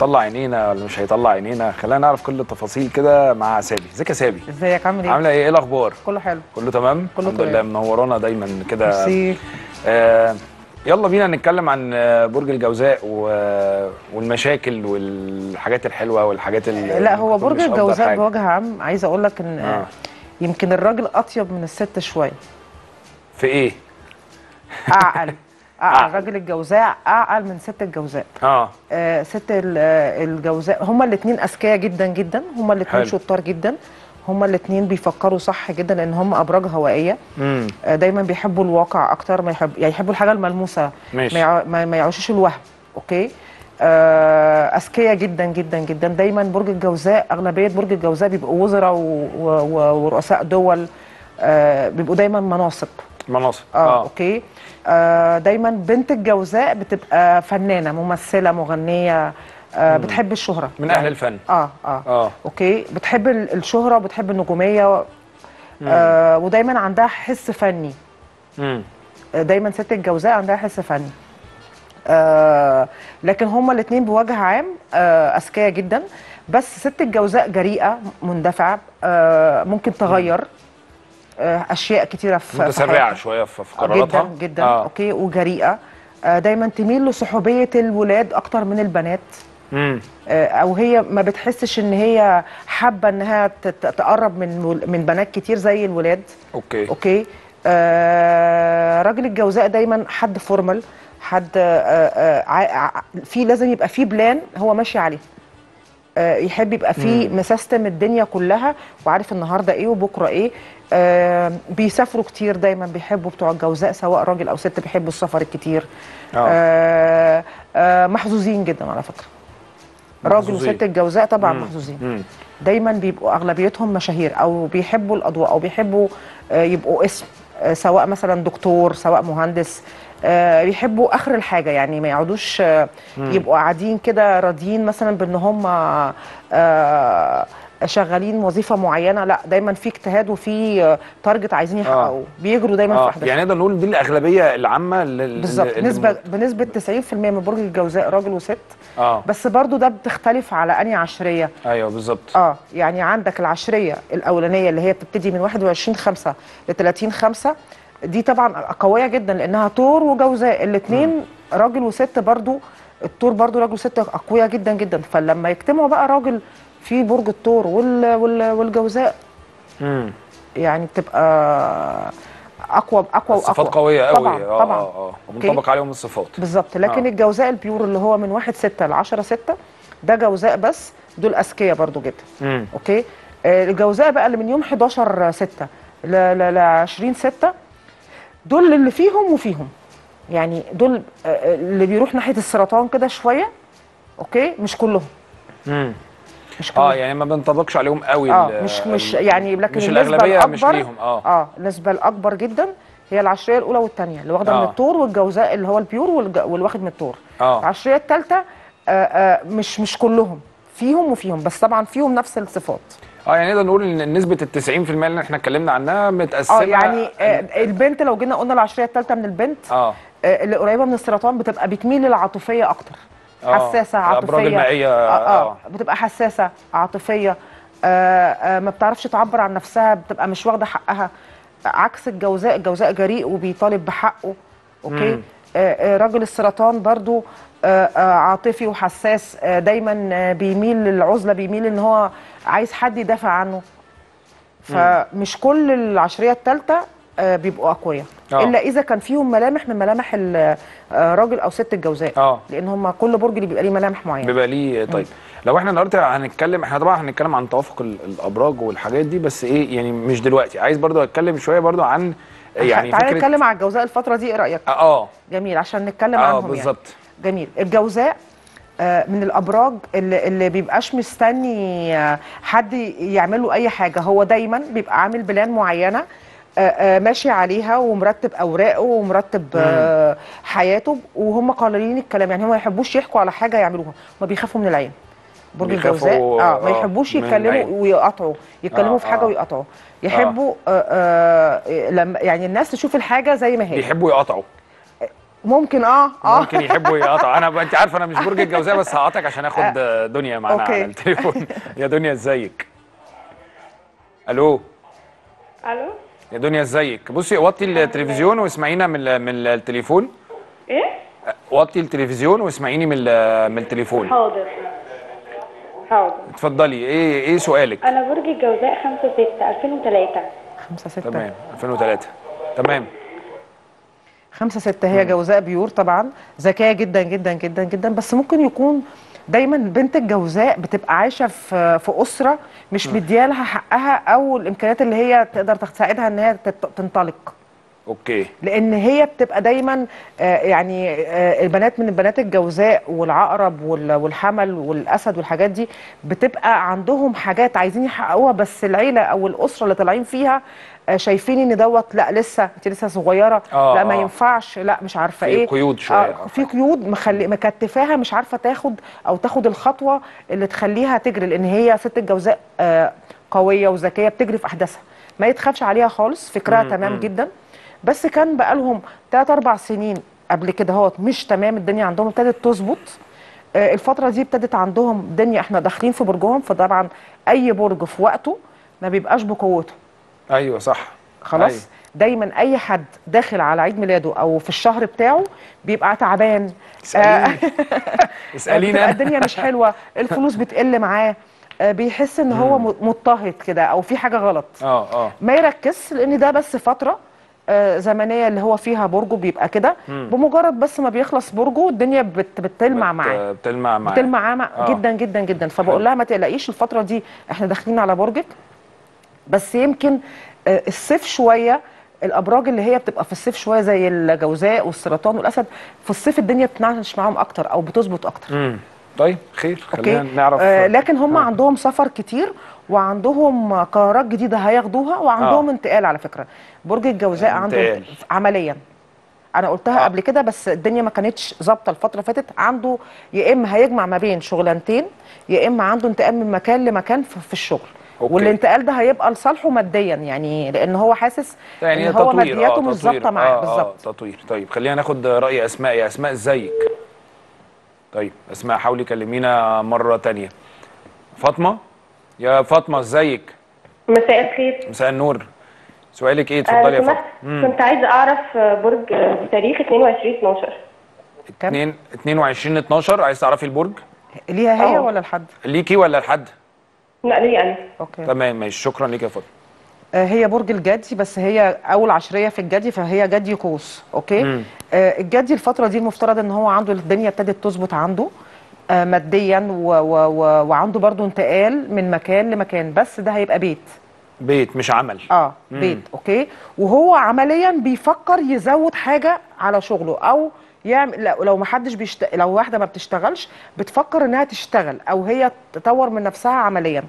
طلع عينينا ولا مش هيطلع عينينا؟ خلينا نعرف كل التفاصيل كده مع سابي. ازيك يا سابي؟ ازيك؟ عامل إيه؟ عاملة إيه؟ إيه الأخبار؟ كله حلو. كله تمام؟ كله الحمد. لله منورانا دايما كده. آه يلا بينا نتكلم عن آه، برج الجوزاء و- والمشاكل والحاجات الحلوة والحاجات ال- لا هو اللي برج الجوزاء. بوجه عام عايزه أقول لك إن آه. يمكن الراجل أطيب من الست شوية. في إيه؟ أعقل. <laughs> اعقل راجل الجوزاء اعقل من ست الجوزاء. آه. آه ست ال- آه، الجوزاء. هما الاثنين أذكياء جدا جدا. هما الاثنين. شطار جدا. هما الاثنين بيفكروا صح جدا لأن هما أبراج هوائية. آه، دايما بيحبوا الواقع أكتر ما يحب يعني يحبوا الحاجة الملموسة. ماشي. ما يع- ما ما يعيشوش الوهم. okay؟ آه، أذكياء جدا جدا جدا. دايما برج الجوزاء أغلبية برج الجوزاء بيبقوا وزراء و- و- و- ورؤساء دول. آه، بيبقوا دايما مناصب. مناصب. آه okay. آه دايما بنت الجوزاء بتبقى فنانة ممثلة مغنية آه بتحب الشهرة. من أهل الفن. آه آه. آه. okay. بتحب ال- الشهرة وبتحب النجومية آه ودايما عندها حس فني. امم آه، دايما ست الجوزاء عندها حس فني. آه لكن هما الاثنين بوجه عام آه أذكياء جدا. بس ست الجوزاء جريئة مندفعة آه ممكن تغير. آه أشياء كتيرة في متسرعة. شوية في في قراراتها جدا جدا. آه. أوكي وجريئة. آه دايما تميل لصحوبية الولاد أكتر من البنات. آه، أو هي ما بتحسش إن هي حابة إنها تقرب من من بنات كتير زي الولاد. okay. okay. آه راجل الجوزاء دايما حد formal حد آه آه في لازم يبقى في plan هو ماشي عليه. آه يحب يبقى في مـ system الدنيا كلها وعارف النهارده إيه وبكرة إيه. آه بيسافروا كتير دايما بيحبوا بتوع الجوزاء سواء راجل أو ست بيحبوا السفر الكتير. آه. آه آه محظوظين جدا على فكرة. راجل. وست الجوزاء طبعا مم. محظوظين. امم دايما بيبقوا أغلبيتهم مشاهير أو بيحبوا الأضواء أو بيحبوا آه، يبقوا اسم. آه، سواء مثلا دكتور سواء مهندس. آه، بيحبوا آخر الحاجة يعني ما يقعدوش آه، يبقوا قاعدين كده راضيين مثلا بان هم آه، شغالين وظيفة معينة لا دايما في اجتهاد وفي آه، تارجت عايزين يحققوه. بيجروا دايما في آه. أحداث. يعني نقدر نقول دي الأغلبية العامة بالظبط. نسبة بنسبة 90% من برج الجوزاء راجل وست. آه. بس برضو ده بتختلف على أنهي عشرية. أيوه بالظبط. آه يعني عندك العشرية الأولانية اللي هي بتبتدي من 21 5 ل 30 5 دي طبعا قوية جدا لأنها طور وجوزاء. الاثنين راجل وست برضو الطور برضو راجل وست اقوياء جدا جدا. فلما يجتمعوا بقى راجل في برج الطور وال وال والجوزاء. امم يعني بتبقى اقوى أقوى وأقوى. صفات قوية قوي. طبعا آه طبعا. آه آه. okay. منطبق عليهم الصفات. بالظبط. لكن آه. الجوزاء ال pure اللي هو من 1 6 ل 10 6 ده جوزاء بس دول أذكياء برضو جدا. امم okay؟ آه، الجوزاء بقى اللي من يوم 11 6 ل ل- ل 20 6 دول اللي فيهم وفيهم. يعني دول آه، آه، اللي بيروح ناحية السرطان كده شوية okay؟ مش كلهم. امم مش كلهم آه يعني ما بنطبقش عليهم قوي آه مش مش يعني لكن مش النسبة الأغلبية الاكبر مش ليهم آه. آه النسبة الأكبر جدا هي العشرية الأولى والثانيه اللي واخدة آه. من الطور والجوزاء اللي هو البيور والج- والواخد من الطور. آه. العشرية الثالثه آه آه مش مش كلهم فيهم وفيهم بس طبعا فيهم نفس الصفات. آه يعني نقدر نقول إن نسبة ال 90% اللي إحنا اتكلمنا عنها متقسمة آه يعني آه البنت لو جينا قلنا العشرية الثالثه من البنت آه. آه اللي قريبة من السرطان بتبقى بتميل للعاطفية أكتر. آه، حساسة الأبراج عاطفية. المائية، آه, آه. آه. بتبقى حساسة عاطفية. آه آه ما بتعرفش تعبر عن نفسها بتبقى مش واخدة حقها. عكس الجوزاء الجوزاء جريء وبيطالب بحقه أوكي؟ مم. آه آه راجل السرطان برضو آه آه عاطفي وحساس آه دايما آه بيميل للعزلة بيميل إن هو عايز حد يدافع عنه. فمش كل العشرية الثالثه آه بيبقوا أقوياء. آه. إلا إذا كان فيهم ملامح من ملامح الراجل أو ست الجوزاء. آه. لأن هم كل برج اللي بيبقى ليه ملامح معينة. بيبقى ليه طيب. لو إحنا النهارده هنتكلم إحنا طبعا هنتكلم عن توافق ال- الأبراج والحاجات دي بس إيه يعني مش دلوقتي. عايز برضو أتكلم شوية برضو عن يعني تعالى نتكلم على الجوزاء الفترة دي إيه رأيك؟ آه جميل عشان نتكلم آه عنهم يعني. بالظبط. جميل. الجوزاء آه، من الأبراج اللي, اللي بيبقاش مستني آه، حد يعمل له أي حاجة. هو دايما بيبقى عامل بلان معينة آه، آه، ماشي عليها ومرتب أوراقه ومرتب آه، حياته وهم قليلين الكلام. يعني هم ما يحبوش يحكوا على حاجة يعملوها. هم بيخافوا من العين. برج بيخافوا، الجوزاء آه ما آه، يحبوش يتكلموا. ويقطعوا يتكلموا آه، في حاجة آه. ويقطعوا يحبوا آه آه لما يعني الناس تشوف الحاجة زي ما هي. بيحبوا يقطعوا ممكن آه آه. ممكن يحبوا يقطعوا أنا أنت عارفة أنا مش برج الجوزاء بس هقطعك عشان آخد دنيا معانا. على التليفون. يا دنيا إزيك؟ ألو؟ ألو؟ يا دنيا ازيك؟ بصي وطي التلفزيون واسمعينا من من التليفون. إيه؟ وطي التلفزيون واسمعيني من من التليفون. حاضر. حاضر. اتفضلي. إيه إيه سؤالك؟ أنا برج الجوزاء 5 6 2003 خمسة ستة. تمام. 2003 تمام. خمسة ستة هي جوزاء بيور طبعا. ذكية جدا جدا جدا جدا. بس ممكن يكون دايما بنت الجوزاء بتبقى عايشة في في أسرة مش مديالها حقها أو الإمكانيات اللي هي تقدر تساعدها إن هي تنطلق. أوكي. لأن هي بتبقى دايما آه، يعني آه، البنات من البنات الجوزاء والعقرب وال- والحمل والأسد والحاجات دي بتبقى عندهم حاجات عايزين يحققوها بس العيلة أو الأسرة اللي طالعين فيها شايفين إن دوت لأ لسه أنت لسه صغيرة. آه، لأ ما آه. ينفعش. لأ مش عارفة في إيه. قيود شوية، آه آه، في قيود مخلي مكتفاها مش عارفة تاخد أو تاخد الخطوة اللي تخليها تجري لأن هي ست الجوزاء آه، قوية وذكية بتجري في أحداثها. ما يتخافش عليها خالص. فكرها تمام جدا. بس كان بقالهم 3 4 سنين قبل كده هوت مش تمام الدنيا عندهم ابتدت تظبط. آه، الفترة دي ابتدت عندهم الدنيا إحنا داخلين في برجهم فطبعا أي برج في وقته ما بيبقاش بقوته. أيوه صح. خلاص؟ أيوة. دايما أي حد داخل على عيد ميلاده أو في الشهر بتاعه بيبقى تعبان. اسأليني. بتبقى <laughs> اسأليني الدنيا مش حلوة <laughs> الفلوس بتقل معاه آه، بيحس إن هو مضطهد كده أو في حاجة غلط. آه آه. ما يركزش لأن ده بس فترة آه، زمنية اللي هو فيها برجه بيبقى كده. بمجرد بس ما بيخلص برجه الدنيا بت بتلمع معاه. بت- بتلمع معاه. بتلمع معاه مع- آه. جدا جدا جدا. فبقول لها ما تقلقيش الفترة دي إحنا داخلين على برجك. بس يمكن آه، الصيف شوية الأبراج اللي هي بتبقى في الصيف شوية زي الجوزاء والسرطان والأسد في الصيف الدنيا بتنعش معاهم أكتر أو بتظبط أكتر. امم طيب خير. خلينا أوكي نعرف آه لكن هم آه. عندهم سفر كتير وعندهم قرارات جديدة هياخدوها وعندهم آه. انتقال على فكرة. برج الجوزاء عنده عمليا. أنا قلتها آه. قبل كده بس الدنيا ما كانتش ظابطة الفترة اللي فاتت. عنده يا إما هيجمع ما بين شغلانتين يا إما عنده انتقال من مكان لمكان في الشغل. أوكي. والانتقال ده هيبقى لصالحه ماديا يعني لأن هو حاسس يعني إن هو تطوير. مادياته آه مش تطوير. ظابطه معاه. آه بالظبط. آه تطوير. طيب خلينا ناخد رأي أسماء. يا أسماء إزيك؟ طيب أسماء حاولي كلمينا مرة تانية. فاطمة؟ يا فاطمة إزيك؟ مساء الخير. مساء النور. سؤالك إيه؟ آه، اتفضلي يا فاطمة. كنت عايزة أعرف آه، برج تاريخ 22 12 كام 2 22 12 عايز تعرفي البرج؟ ليها هي آه. ولا لحد ليكي ولا لحد لا ليه أنا okay. تمام ماشي. شكرا ليك يا فاطمه هي برج الجدي بس هي أول عشرية في الجدي فهي جدي قوس. okay؟ مم. آه الجدي الفترة دي المفترض إن هو عنده الدنيا ابتدت تظبط عنده آه ماديا و و و وعنده برضو انتقال من مكان لمكان بس ده هيبقى بيت. بيت مش عمل. آه مم. بيت. okay؟ وهو عمليا بيفكر يزود حاجة على شغله أو يعمل لو- لو ما حدش بيشت... لو واحدة ما بتشتغلش بتفكر إنها تشتغل أو هي تطور من نفسها عمليا.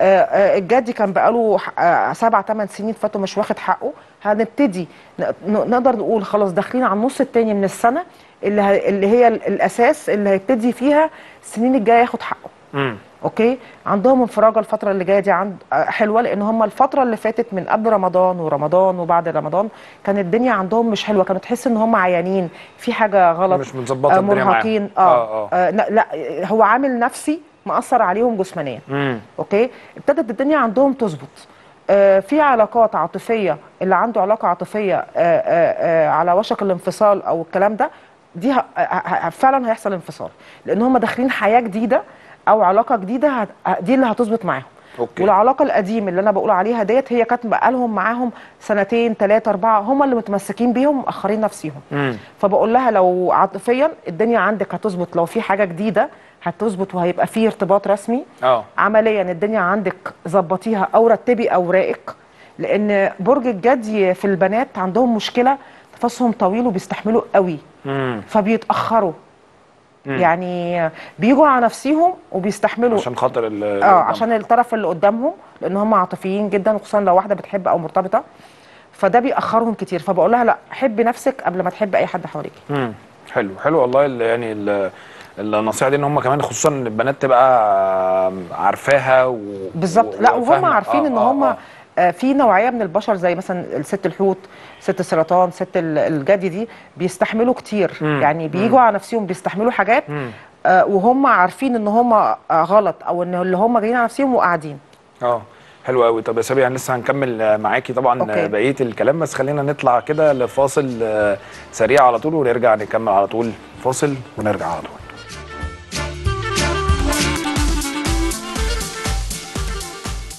آه، آه، الجدي كان بقاله آه، سبع ثمان سنين فاتوا مش واخد حقه. هنبتدي نقدر نقول خلاص داخلين على النص التاني من السنة اللي. اللي هي ال- الأساس اللي هيبتدي فيها السنين الجاية ياخد حقه. أوكي؟ عندهم انفراجة الفترة اللي جاية دي عند آه، حلوة لأن هم الفترة اللي فاتت من قبل رمضان ورمضان وبعد رمضان كانت الدنيا عندهم مش حلوة كانوا تحس إن هم عيانين في حاجة غلط مش متظبطة آه،. مرهقين آه, آه، آه. آه لا, هو عامل نفسي مأثر عليهم جسمانيا. okay؟ ابتدت الدنيا عندهم تظبط. آه في علاقات عاطفية اللي عنده علاقة عاطفية آه آه آه على وشك الانفصال أو الكلام ده دي فعلا هيحصل انفصال لأن هم داخلين حياة جديدة أو علاقة جديدة هت- دي اللي هتظبط معاهم. okay. والعلاقة القديمه اللي أنا بقول عليها ديت هي كانت بقالهم معاهم سنتين ثلاثة أربعة هم اللي متمسكين بيهم مأخرين نفسيهم. امم فبقول لها لو عاطفيا الدنيا عندك هتظبط لو في حاجة جديدة هتظبط وهيبقى في ارتباط رسمي. آه. عمليا الدنيا عندك ظبطيها أو رتبي اوراقك لأن برج الجدي في البنات عندهم مشكلة نفسهم طويل وبيستحملوا قوي. امم فبيتأخروا. يعني بيجوا على نفسهم وبيستحملوا عشان خاطر آه عشان الطرف اللي قدامهم لأن هم عاطفيين جدا وخصوصا لو واحدة بتحب أو مرتبطة. فده بيأخرهم كتير. فبقول لها لا حبي نفسك قبل ما تحبي أي حد حواليك. امم حلو حلو والله ال- يعني ال- النصيحة دي إن هم كمان خصوصا البنات تبقى عارفاها و... بالظبط. لا وهم. عارفين آه، إن آه، هم آه. آه، في نوعية من البشر زي مثلا الست الحوت ست السرطان ست ال- الجدي دي بيستحملوا كتير مم. يعني بيجوا على نفسهم بيستحملوا حاجات مم. آه، وهم عارفين إن هم آه، غلط أو إن اللي هم جايين على نفسهم وقاعدين آه حلو قوي طب يا سابي يعني لسه هنكمل آه، معاكي طبعا أوكي. آه، بقية الكلام بس خلينا نطلع كده لفاصل آه، سريع على طول ونرجع نكمل على طول فاصل ونرجع على طول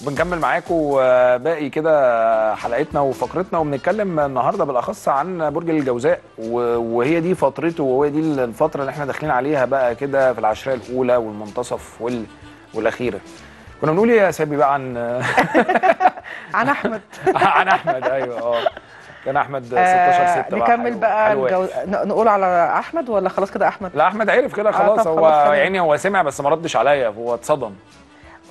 بنكمل معاكم آه، باقي كده حلقتنا وفقرتنا وبنتكلم النهارده بالأخص عن برج الجوزاء وهي دي فترته وهي دي الفترة اللي إحنا داخلين عليها بقى كده في العشرية الأولى والمنتصف وال... والأخيرة. كنا بنقول إيه يا سابي بقى عن <laughs> عن أحمد. <laughs> عن أحمد أيوه آه. كان أحمد 16 آه 6 نكمل بقى الجو... نقول على أحمد ولا خلاص كده أحمد؟ لا أحمد عرف كده آه، خلاص طب هو. يعني هو سمع بس ما ردش عليا هو اتصدم.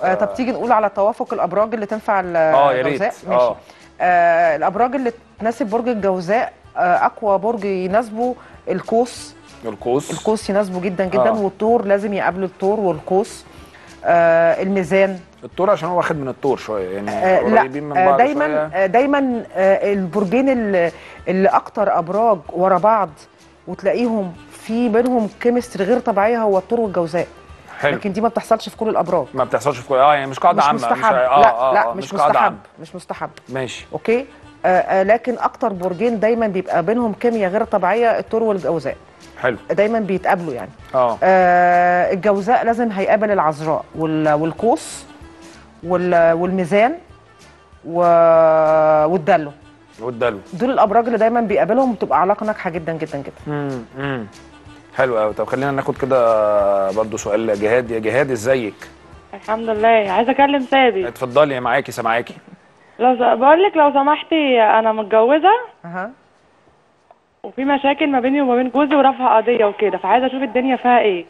آه طب تيجي نقول على توافق الأبراج اللي تنفع ريت الجوزاء؟ آه ماشي. آه. الأبراج اللي تناسب برج الجوزاء آه أقوى برج يناسبه القوس. القوس. القوس يناسبه جدا جدا آه. والثور لازم يقابل الثور والقوس. آه الميزان. الثور عشان هو واخد من الثور شوية يعني آه لا قريبين من آه بعض دايما شوية. آه دايما آه البرجين اللي, اللي أكتر أبراج ورا بعض وتلاقيهم في بينهم chemistry غير طبيعية هو الثور والجوزاء. حلو. لكن دي ما بتحصلش في كل الأبراج. ما بتحصلش في كل آه يعني مش قاعدة مش عامة مستحب. آه لا آه لا آه مش, قاعدة مستحب مش مستحب. ماشي. okay؟ آه آه لكن أكتر برجين دايما بيبقى بينهم كيمياء غير طبيعية الثور والجوزاء. حلو. دايما بيتقابلوا يعني. آه. آه الجوزاء لازم هيقابل العذراء وال- والقوس وال- والميزان و- والدلو. والدلو. دول الأبراج اللي دايما بيقابلهم بتبقى علاقة ناجحة جدا جدا جدا. امم امم حلو قوي. طب خلينا ناخد كده برضو سؤال جهاد يا جهاد ازيك؟ الحمد لله. عايزه اكلم سابي اتفضلي معاكي سامعاكي. لو س... بقول لك لو سمحتي أنا متجوزة. أها. وفي مشاكل ما بيني وما بين جوزي ورافعه قضية وكده. فعايزه أشوف الدنيا فيها إيه.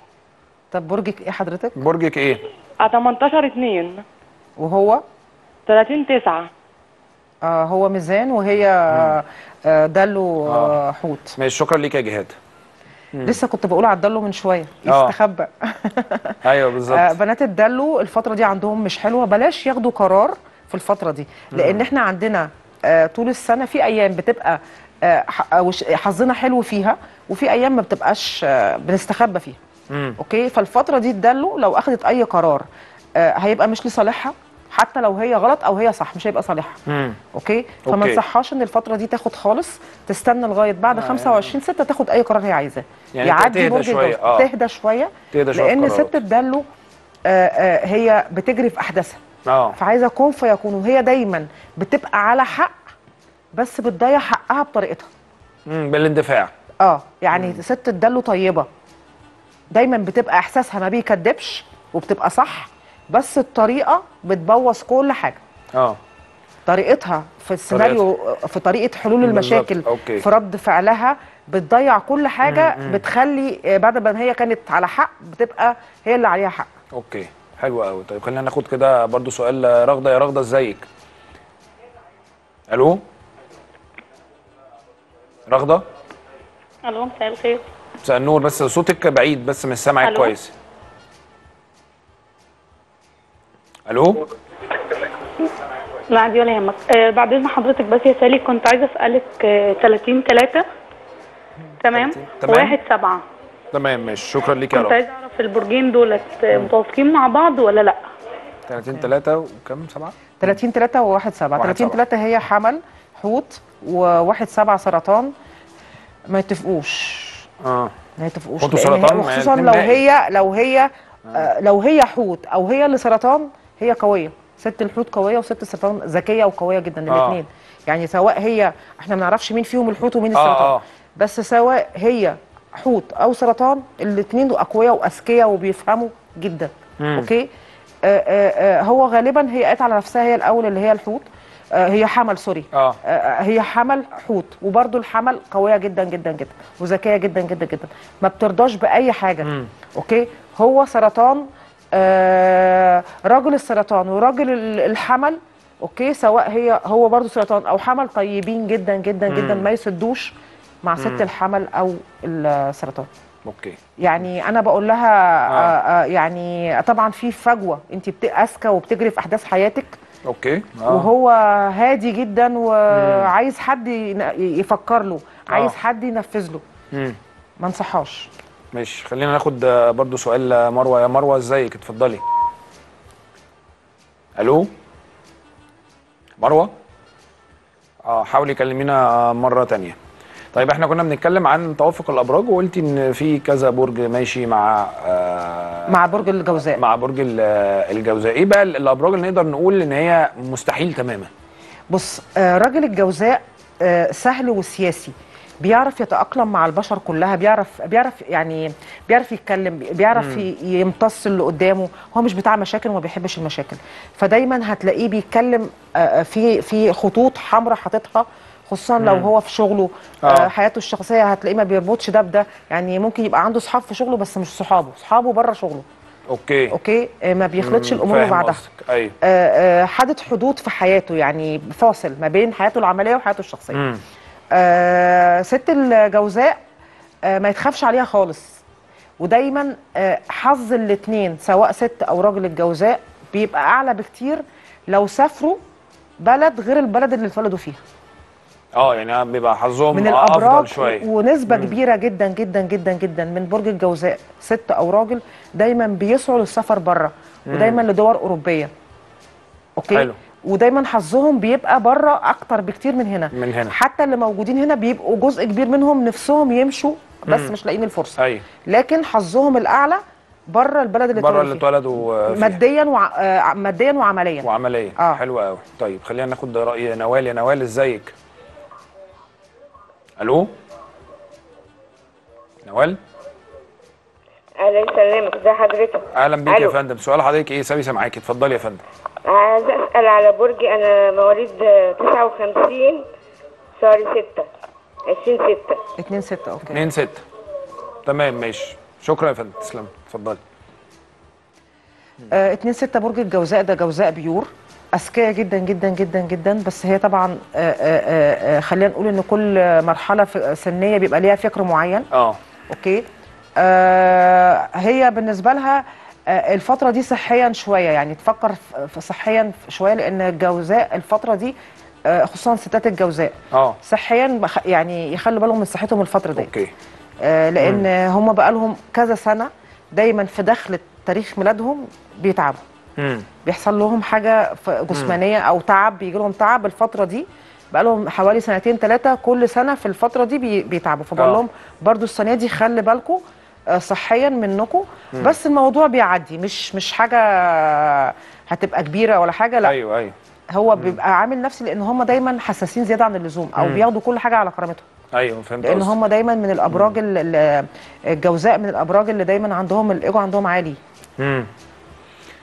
طب برجك إيه حضرتك؟ برجك إيه؟ على 18 2 وهو؟ 30 9 آه هو ميزان وهي آه دلو آه حوت. ماشي شكرا ليك يا جهاد. لسه كنت بقول على الدلو من شوية. آه. يستخبى. <laughs> أيوه آه بالظبط بنات الدلو الفترة دي عندهم مش حلوة. بلاش ياخدوا قرار في الفترة دي لأن إحنا عندنا آه طول السنة في أيام بتبقى آه آه، حظنا حلو فيها وفي أيام ما بتبقاش آه بنستخبى فيها. okay؟ فالفترة دي الدلو لو اخذت أي قرار آه هيبقى مش لصالحها. حتى لو هي غلط أو هي صح مش هيبقى صالحها مم. okay فما. أنصحهاش إن الفترة دي تاخد خالص تستنى لغاية بعد 25 6 تاخد أي قرار هي عايزاه يعني يعدي تهدى الجوزاء آه. تهدى شوية لأن. ست الدلو آه آه هي بتجري في أحداثها آه فعايزة كون فيكون وهي دايما بتبقى على حق بس بتضيع حقها بطريقتها مم. بالاندفاع آه يعني ست الدلو طيبة دايما بتبقى إحساسها ما بيكدبش وبتبقى صح بس الطريقة بتبوظ كل حاجة. آه. طريقتها في السيناريو في طريقة حلول المشاكل أوكي. في رد فعلها بتضيع كل حاجة بتخلي آه، بعد ما هي كانت على حق بتبقى هي اللي عليها حق. أوكي. حلو قوي طيب خلينا ناخد كده برضو سؤال رغدة. يا رغدة إزيك؟ ألو؟ رغدة؟ ألو مساء الخير. مساء النور. بس صوتك بعيد بس مش سامعك؟ كويس. ألو؟ لا دي ولا يهمك. آه بعد إذن حضرتك بس يا سالي كنت عايزة أسألك آه 30 3 تمام؟ 30 تمام. واحد سبعة. تمام ماشي. شكرا ليك يا كنت رغده عايزة أعرف البرجين دولت آه، متوافقين مع بعض ولا لأ؟ 30 3 وكم؟ 7 30 3 و1 7 واحد 30 سبعة. 3 هي حمل حوت و1 7 سرطان. ما يتفقوش. آه. ما يتفقوش. حوت وسرطان، وخصوصا الاتنين لو. هي لو هي آه لو هي حوت أو هي اللي سرطان هي قوية. ست الحوت قوية وست السرطان ذكية وقوية جدا آه. الاثنين يعني سواء هي إحنا ما نعرفش مين فيهم الحوت ومين آه، السرطان. آه. بس سواء هي حوت أو سرطان الاثنين أقوياء وأذكياء وبيفهموا جدا. okay؟ آه آه آه هو غالبا هي قالت على نفسها هي الأول اللي هي الحوت. آه هي حمل sorry. آه، هي حمل حوت. وبرده الحمل قوية جدا جدا جدا. وذكية جدا جدا جدا. ما بترضاش بأي حاجة. okay؟ هو سرطان آه راجل السرطان وراجل ال- الحمل okay سواء هي هو برضه سرطان أو حمل طيبين جدا جدا جدا ما يسدوش مع ست الحمل أو السرطان. okay. يعني أنا بقول لها آه. آه يعني طبعا في فجوة أنت أذكى وبتجري في أحداث حياتك. okay. آه. وهو هادي جدا وعايز حد يفكر له عايز آه. حد ينفذ له. مم. ما انصحاش ماشي خلينا ناخد آه، برضو سؤال آه، مروة. يا مروة إزيك؟ اتفضلي. ألو؟ مروة؟ آه حاولي كلمينا آه، مرة تانية. طيب إحنا كنا بنتكلم عن توافق الأبراج وقلتي إن في كذا برج ماشي مع آه مع برج الجوزاء. مع برج ال- الجوزاء. إيه بقى الأبراج اللي نقدر نقول إن هي مستحيل تماما؟ بص آه راجل الجوزاء آه سهل وسياسي. بيعرف يتأقلم مع البشر كلها بيعرف بيعرف يعني بيعرف يتكلم بيعرف ي- يمتص اللي قدامه. هو مش بتاع مشاكل وما بيحبش المشاكل. فدايما هتلاقيه بيتكلم في في خطوط حمراء حاططها خصوصا لو هو في شغله آه. حياته الشخصية هتلاقيه ما بيربطش ده بده. يعني ممكن يبقى عنده صحاب في شغله بس مش صحابه صحابه بره شغله. okay. okay؟ ما بيخلطش مم، الأمور ببعضها قصدك. أيوه. حاطط حدود في حياته يعني فاصل ما بين حياته العملية وحياته الشخصية. مم. آه ست الجوزاء آه ما يتخافش عليها خالص. ودايما آه حظ الاثنين سواء ست أو راجل الجوزاء بيبقى أعلى بكتير لو سافروا بلد غير البلد اللي اتولدوا فيها. آه يعني بيبقى حظهم من أفضل الأبراج شوية. ونسبة كبيرة جدا جدا جدا جدا من برج الجوزاء ست أو راجل دايما بيسعوا للسفر بره ودايما لدول أوروبية. أوكي؟ حلو. ودايما حظهم بيبقى بره أكتر بكتير من هنا. من هنا. حتى اللي موجودين هنا بيبقوا جزء كبير منهم نفسهم يمشوا بس مش لاقيين الفرصة. أيوه لكن حظهم الأعلى بره البلد اللي بره اللي. اتولدوا آه، فيها. ماديا وع... آه، ماديا وعمليا. وعمليه آه. حلوة قوي طيب خلينا ناخد رأي نوال. يا نوال إزيك؟ ألو؟ نوال؟ الله يسلمك إزي حضرتك؟ أهلا بيك يا. فندم. سؤال حضرتك إيه؟ سامي سامعاكي اتفضلي يا فندم. عايز أسأل على برجي أنا مواليد آه، 59 شهر 6 20 6 2 6 أوكي. 2 6 تمام ماشي. شكرا يا فندم تسلم. اتفضلي. آه، اتنين ستة برج الجوزاء ده جوزاء pure. أذكياء جدا جدا جدا جدا. بس هي طبعا آه، آه، آه، خلينا نقول إن كل مرحلة في- سنية بيبقى ليها فكر معين. آه. أوكي. آه، هي بالنسبة لها آه، الفترة دي صحيا شوية يعني تفكر في- صحيا شوية لأن الجوزاء الفترة دي آه، خصوصا ستات الجوزاء آه. صحيا يعني يخلوا بالهم من صحتهم الفترة دي. أوكي. آه، لأن هم بقى لهم كذا سنة دايما في دخلة تاريخ ميلادهم بيتعبوا. بيحصل لهم حاجة جسمانية أو تعب بيجي لهم تعب الفترة دي. بقى لهم حوالي سنتين ثلاثة كل سنة في الفترة دي بي- بيتعبوا. فبقول. لهم برضو السنة دي خلي بالكم صحيا منكم بس الموضوع بيعدي مش مش حاجة هتبقى كبيرة ولا حاجة لا. أيوه أيوه. هو بيبقى عامل نفسي لأن هم دايما حساسين زيادة عن اللزوم أو بياخدوا كل حاجة على كرامتهم. أيوه فهمت لأن. هم دايما من الأبراج ال- ال- الجوزاء من الأبراج اللي دايما عندهم الإيجو عندهم عالي. امم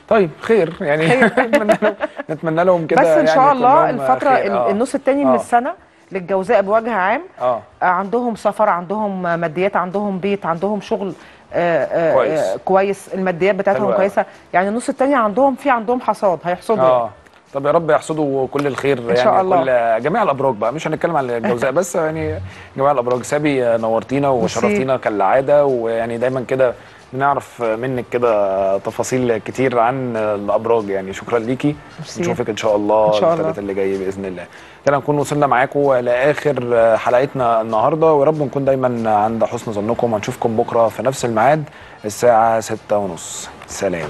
طيب خير يعني <laughs> نتمنى لهم نتمنى لهم كده بس إن شاء يعني الله الفترة آه. النص التاني من آه. السنة للجوزاء بوجه عام. آه. آه، عندهم سفر عندهم ماديات عندهم بيت عندهم شغل آه، آه، كويس. آه، كويس. الماديات بتاعتهم. كويسة. يعني النص التاني عندهم في عندهم حصاد هيحصدوا. آه. طب يا رب يحصدوا كل الخير إن يعني شاء الله. كل جميع الأبراج بقى. مش هنتكلم عن الجوزاء بس يعني جميع الأبراج. سابي نورتينا وشرفتينا كالعادة ويعني دايما كده بنعرف منك كده تفاصيل كتير عن الأبراج يعني. شكرا ليكي. نشوفك إن شاء الله الله. الثلاث اللي جاي بإذن الله. كده نكون وصلنا معاكم لاخر حلقتنا النهارده. ويا رب نكون دايما عند حسن ظنكم. هنشوفكم بكرة في نفس الميعاد الساعة 6:30 سلام.